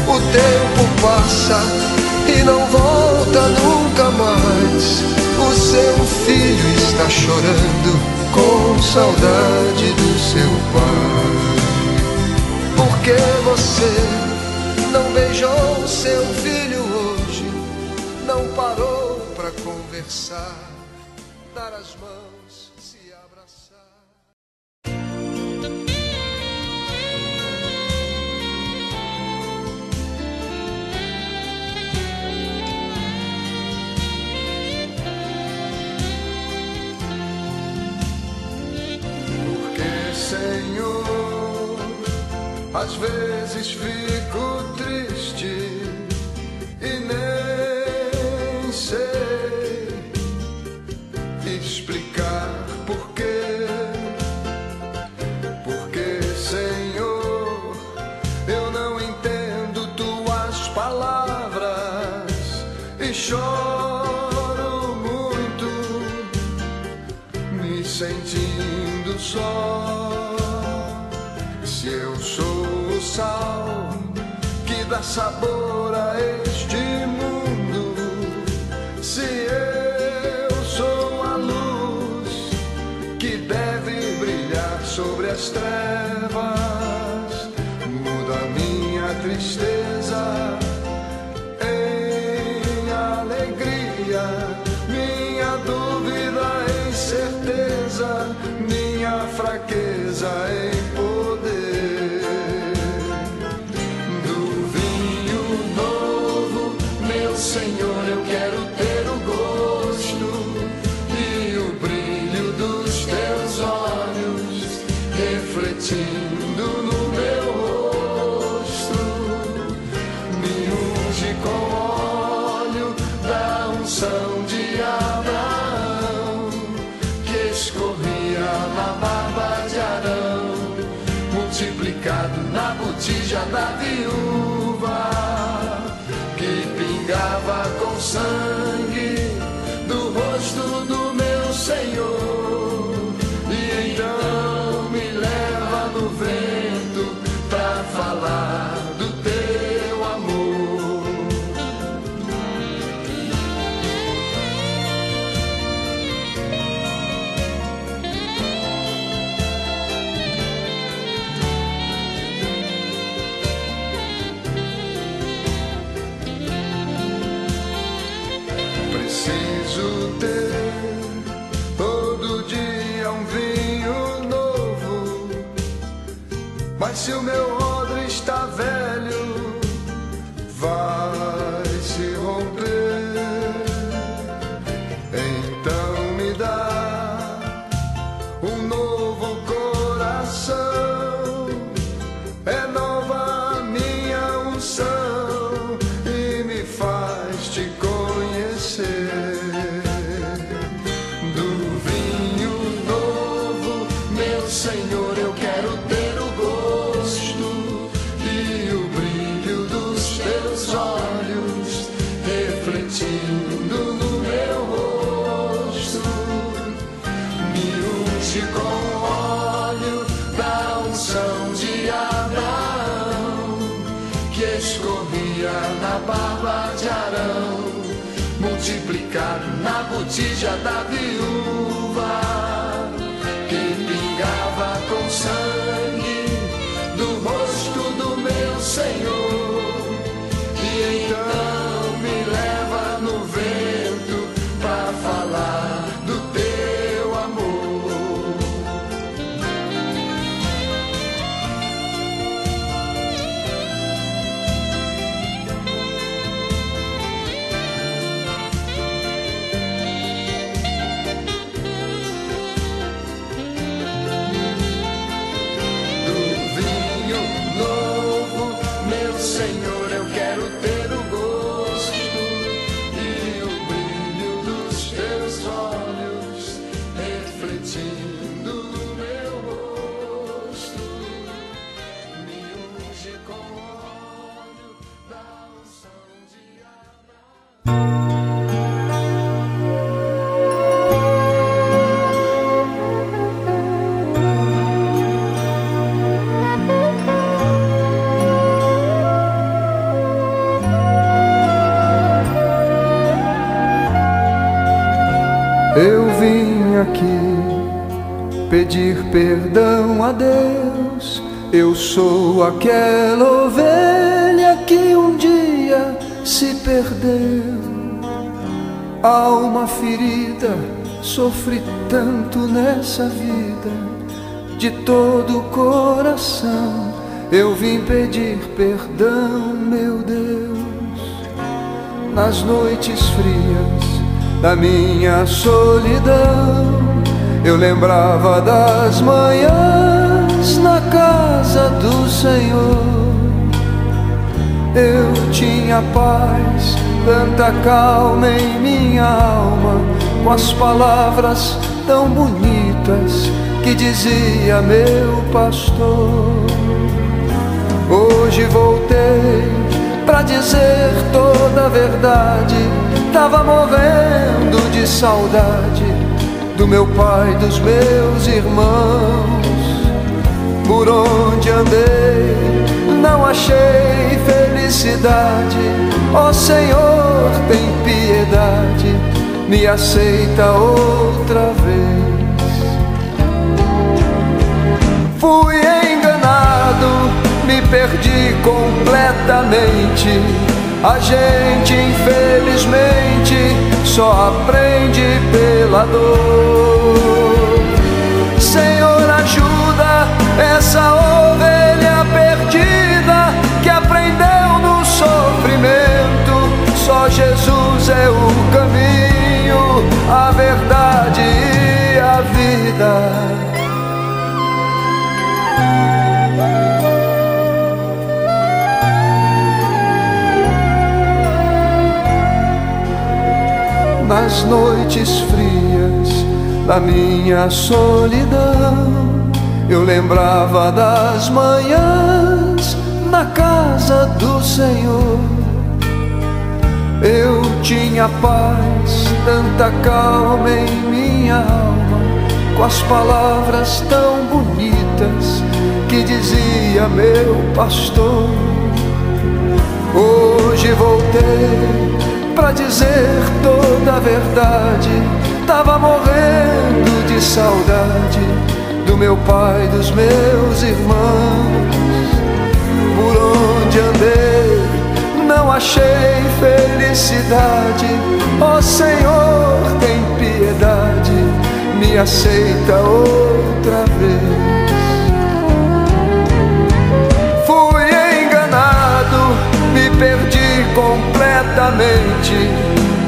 O tempo passa e não volta nunca mais. O seu filho está chorando com saudade do seu pai. Por que você não beijou seu filho hoje? Não parou para conversar, às vezes fico triste dá sabor a este mundo, se eu sou a luz que deve brilhar sobre as trevas, botija da sou aquela ovelha que um dia se perdeu. Alma ferida, sofri tanto nessa vida, de todo o coração. Eu vim pedir perdão, meu Deus nas noites frias da minha solidão. Eu lembrava das manhãs na casa do Senhor. Eu tinha paz, tanta calma em minha alma, com as palavras tão bonitas que dizia meu pastor. Hoje voltei pra dizer toda a verdade. Tava morrendo de saudade do meu pai, dos meus irmãos. Por onde andei, não achei felicidade. Ó Senhor, tem piedade, me aceita outra vez. Fui enganado, me perdi completamente. A gente, infelizmente, só aprende pela dor. Senhor, nas noites frias da minha solidão. Eu lembrava das manhãs na casa do Senhor. Eu tinha paz, tanta calma em minha alma, com as palavras tão bonitas que dizia meu pastor. Hoje voltei para dizer toda a verdade. Tava morrendo de saudade do meu pai, dos meus irmãos. Por onde andei, não achei felicidade. Ó oh, Senhor, tem piedade, me aceita outra vez. Completamente.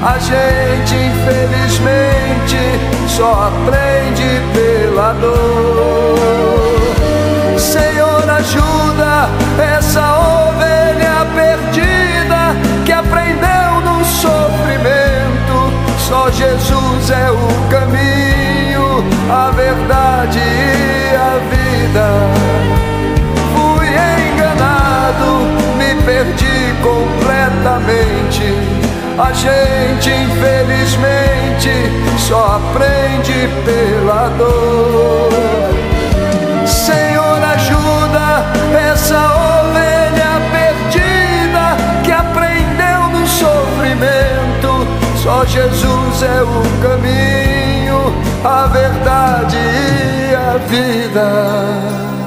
A gente, infelizmente, só aprende pela dor. Senhor, ajuda essa ovelha perdida que aprendeu no sofrimento. Só Jesus é o caminho, a verdade e a vida. Fui enganado completamente. A gente, infelizmente, só aprende pela dor. Senhor, ajuda essa ovelha perdida que aprendeu no sofrimento. Só Jesus é o caminho, a verdade e a vida.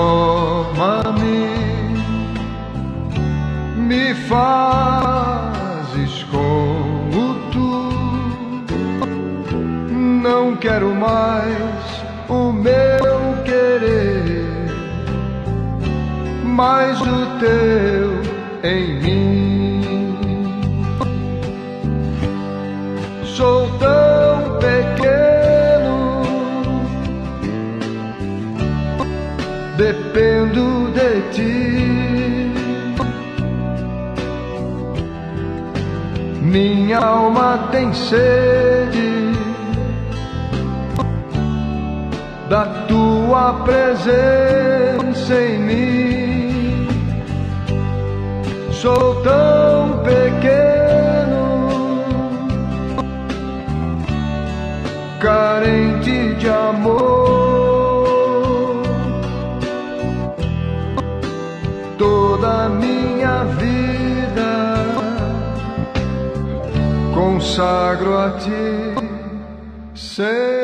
Transforma-me, me fazes como tu. Não quero mais o meu querer, mas o teu em mim. Dependo de ti. Minha alma tem sede da tua presença em mim. Sou tão pequeno, carente de amor. Toda a minha vida consagro a ti, Senhor.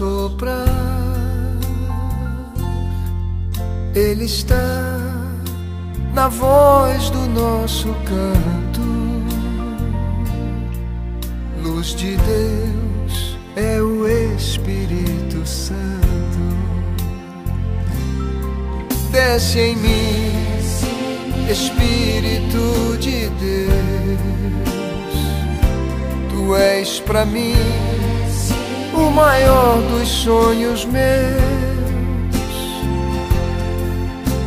Soprar. Ele está na voz do nosso canto. Luz de Deus é o Espírito Santo desce em mim, Espírito de Deus. Tu és para mim o maior dos sonhos meus.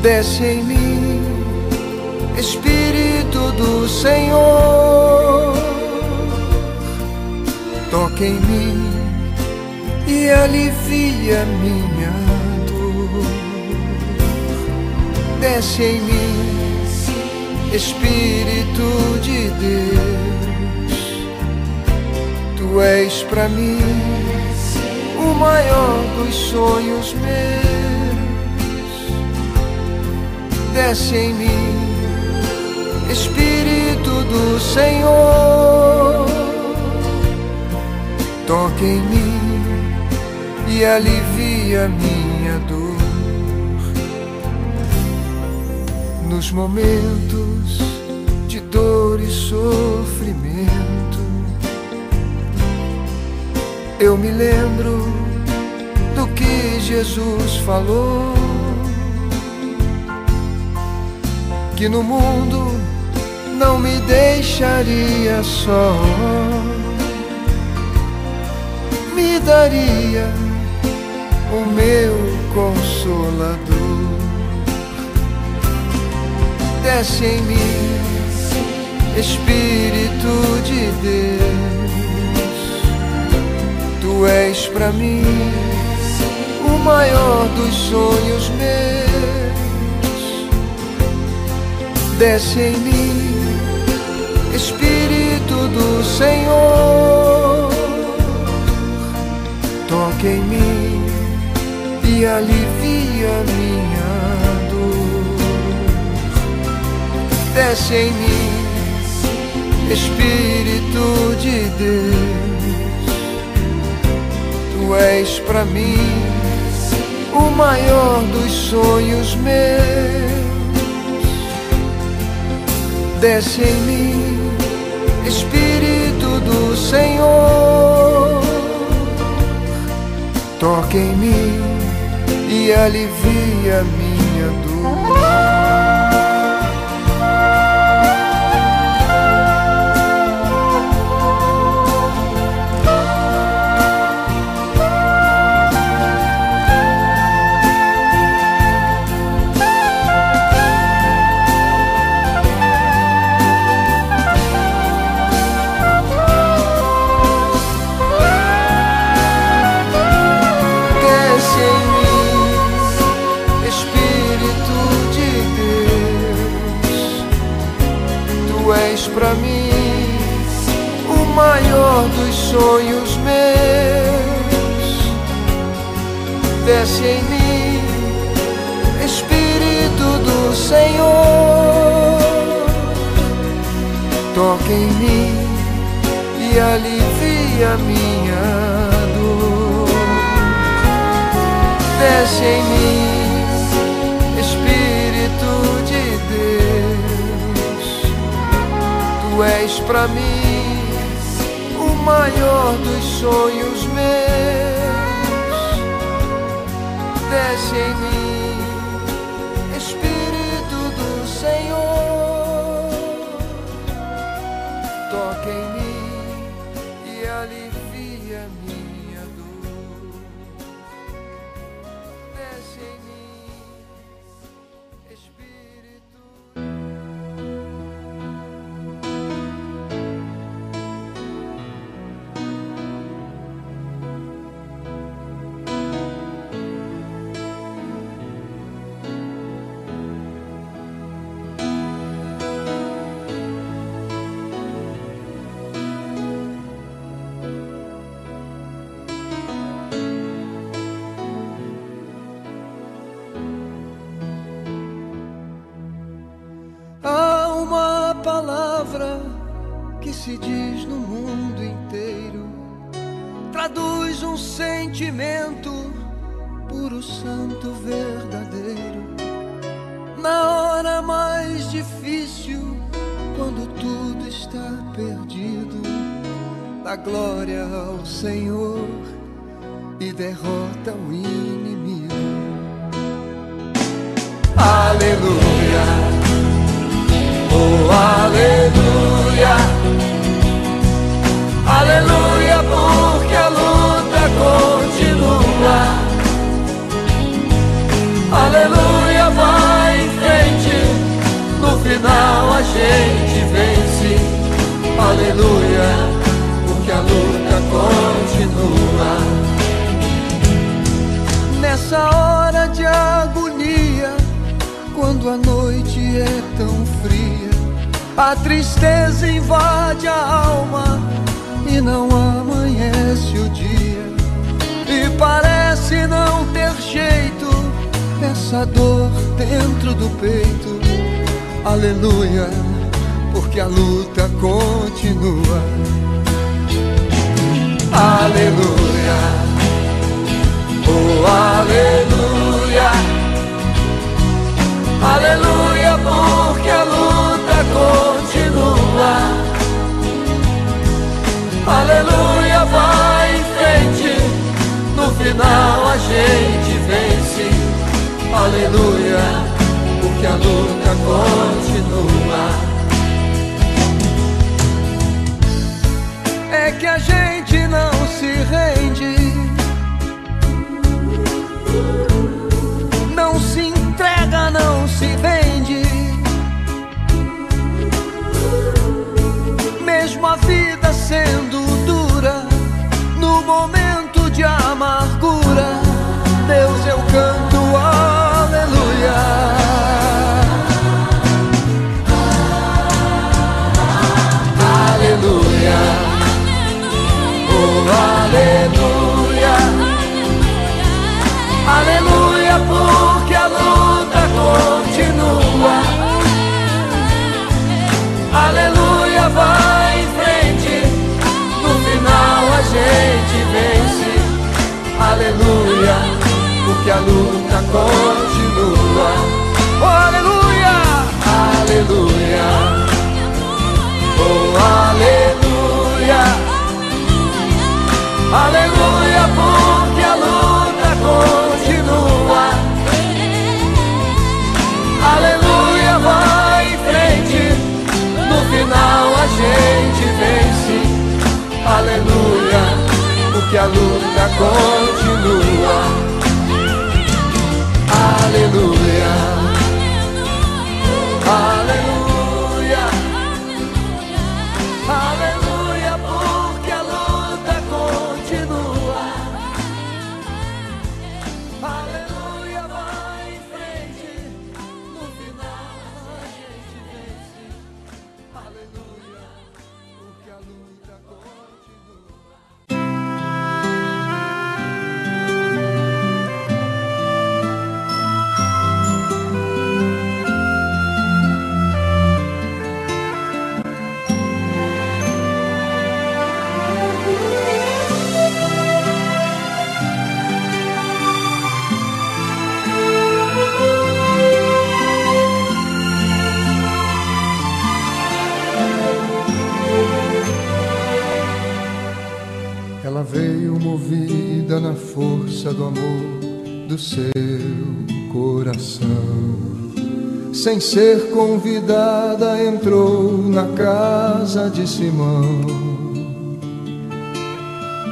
Desce em mim, Espírito do Senhor. Toca em mim e alivia minha dor desce em mim, Espírito de Deus. Tu és para mim o maior dos sonhos meus. Desce em mim, Espírito do Senhor. Toca em mim e alivia minha dor. nos momentos de dor e sofrimento. Eu me lembro do que Jesus falou: que no mundo não me deixaria só, me daria o meu consolador desce em mim, Espírito de Deus. Tu és para mim o maior dos sonhos meus. Desce em mim, Espírito do Senhor. Toca em mim e alivia minha desce em mim, Espírito de Deus. Tu és para mim o maior dos sonhos meus. Desce em mim, Espírito do Senhor. Toca em mim e alivia minha dor. Maior dos sonhos meus. Desce em mim, Senhor. Toca em mim e alivia minha dor. Desce em mim, Espírito de Deus. Tu és para mim maior dos sonhos meus. Desce em mim, se diz no mundo inteiro, traduz um sentimento puro, santo, verdadeiro. Na hora mais difícil, quando tudo está perdido, dá glória ao Senhor e derrota o inimigo. Aleluia, gente vence. Aleluia, porque a luta continua. Nessa hora de agonia, quando a noite é tão fria, a tristeza invade a alma e não amanhece o dia. E parece não ter jeito, essa dor dentro do peito. Aleluia, porque a luta continua. Aleluia, oh aleluia, aleluia, porque a luta continua. Aleluia, vai em frente, no final a gente vence. Aleluia, porque a luta continua. Que a gente não se rende, não se entrega, não se vende. Mesmo a vida sendo dura, no momento aleluia, aleluia, porque a luta continua. Aleluia, vai em frente, no final a gente vence. Aleluia, porque a luta continua. Oh, aleluia! Aleluia. Oh, aleluia, aleluia, porque a luta continua. Aleluia, vai em frente, no final a gente vence. Aleluia, porque a luta continua. Aleluia, aleluia. Força do amor do seu coração. Sem ser convidada, entrou na casa de Simão.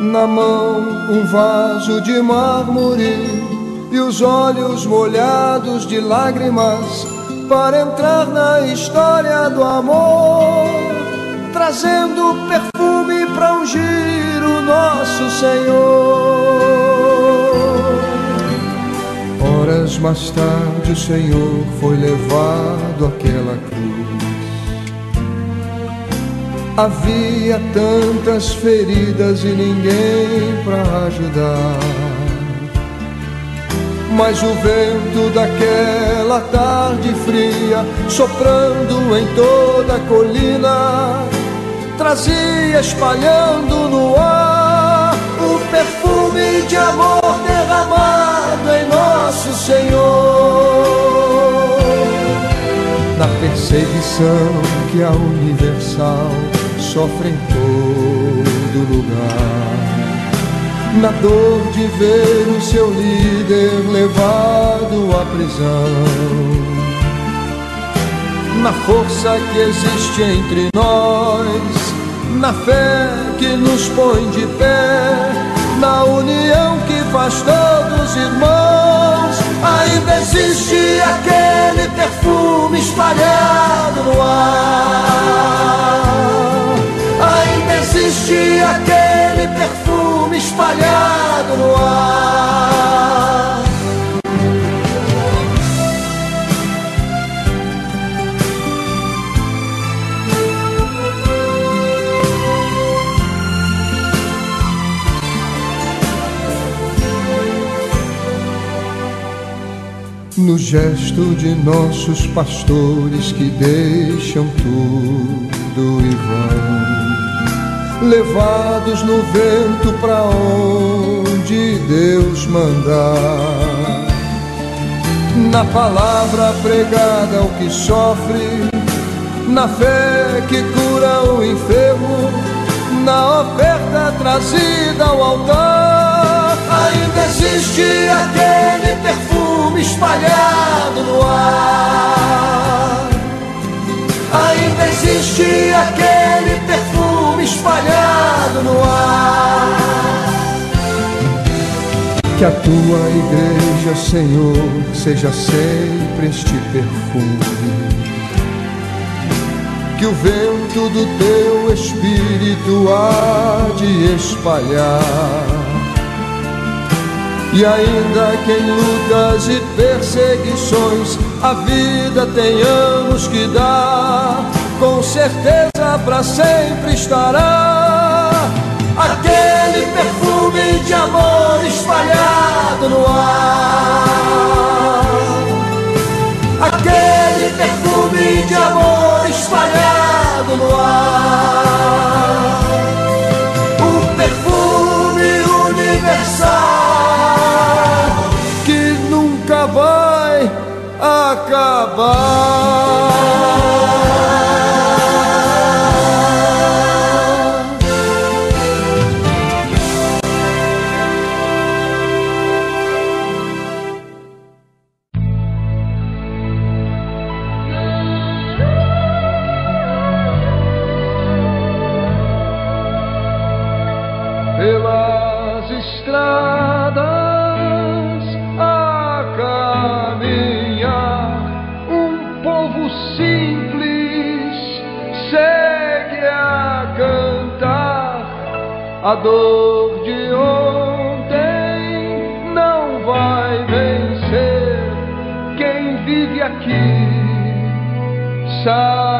Na mão, um vaso de mármore e os olhos molhados de lágrimas para entrar na história do amor, trazendo perfume para ungir o nosso Senhor. Horas mais tarde o Senhor foi levado àquela cruz. Havia tantas feridas e ninguém para ajudar. Mas o vento daquela tarde fria, soprando em toda a colina, trazia espalhando no ar o perfume de amor derramado Senhor. Na perseguição que a universal sofre em todo lugar. Na dor de ver o seu líder levado à prisão na força que existe entre nós, na fé que nos põe de pé, na união que faz todos irmãos. Ainda existe aquele perfume espalhado gesto de nossos pastores que deixam tudo e vão, levados no vento para onde Deus mandar. Na palavra pregada ao que sofre, na fé que cura o enfermo, na oferta trazida ao altar, ainda existe aquele perfume espalhado no ar. Ainda existe aquele perfume espalhado no ar. Que a tua igreja, Senhor, seja sempre este perfume. Que o vento do teu espírito há de espalhar. E ainda que em lutas e perseguições a vida tenhamos que dar, com certeza para sempre estará aquele perfume de amor espalhado no ar. Aquele perfume de amor espalhado no ar. Universal que nunca vai acabar. A dor de ontem não vai vencer. Quem vive aqui sabe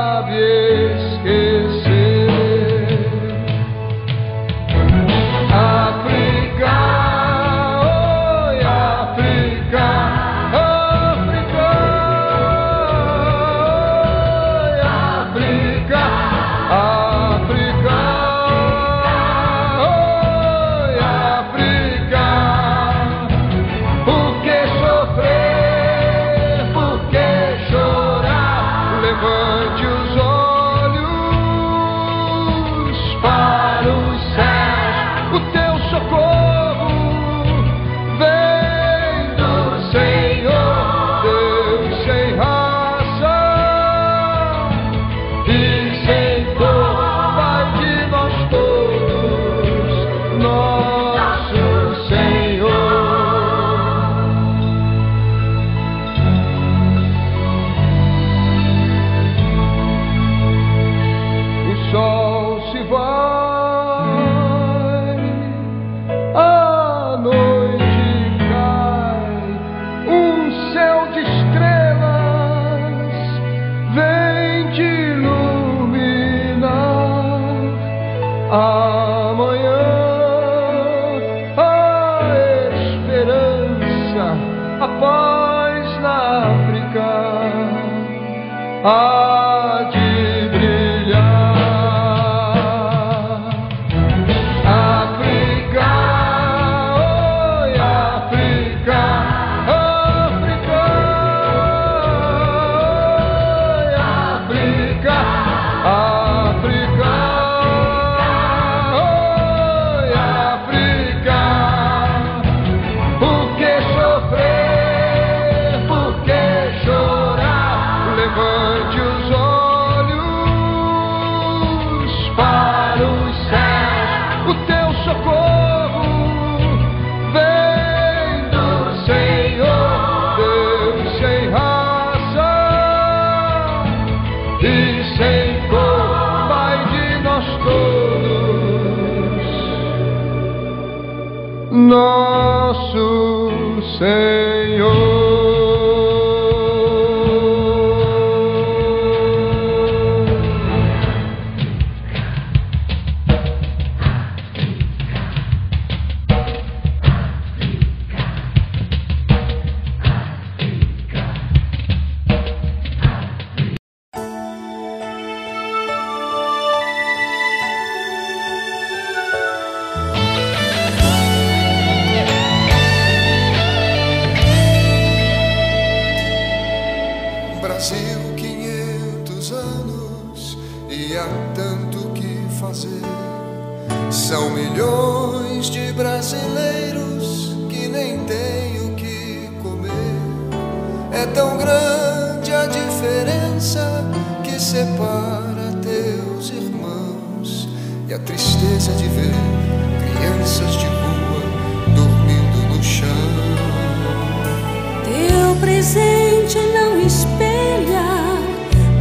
presente não espelha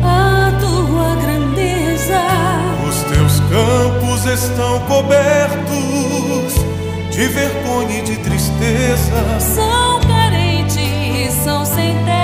a tua grandeza. Os teus campos estão cobertos de vergonha e de tristeza. São carentes, são sem terra.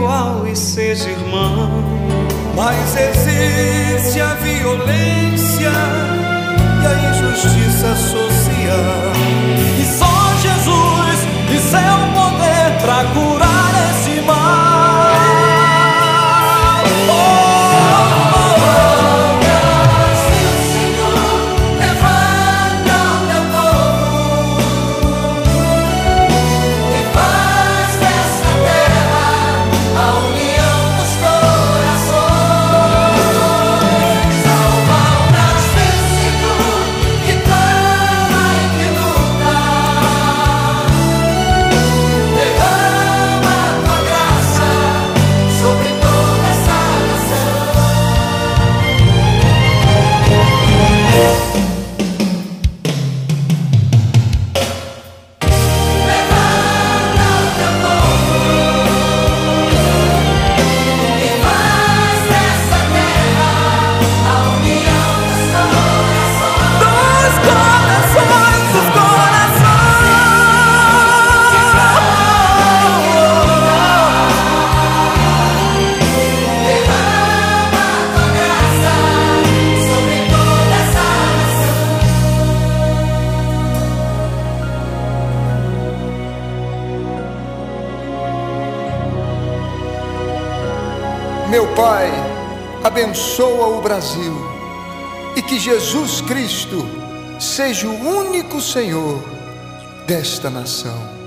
igual e seja irmão. Mas existe a violência e a injustiça social. E só Jesus e seu poder para curar. abençoa o Brasil e que Jesus Cristo seja o único Senhor desta nação.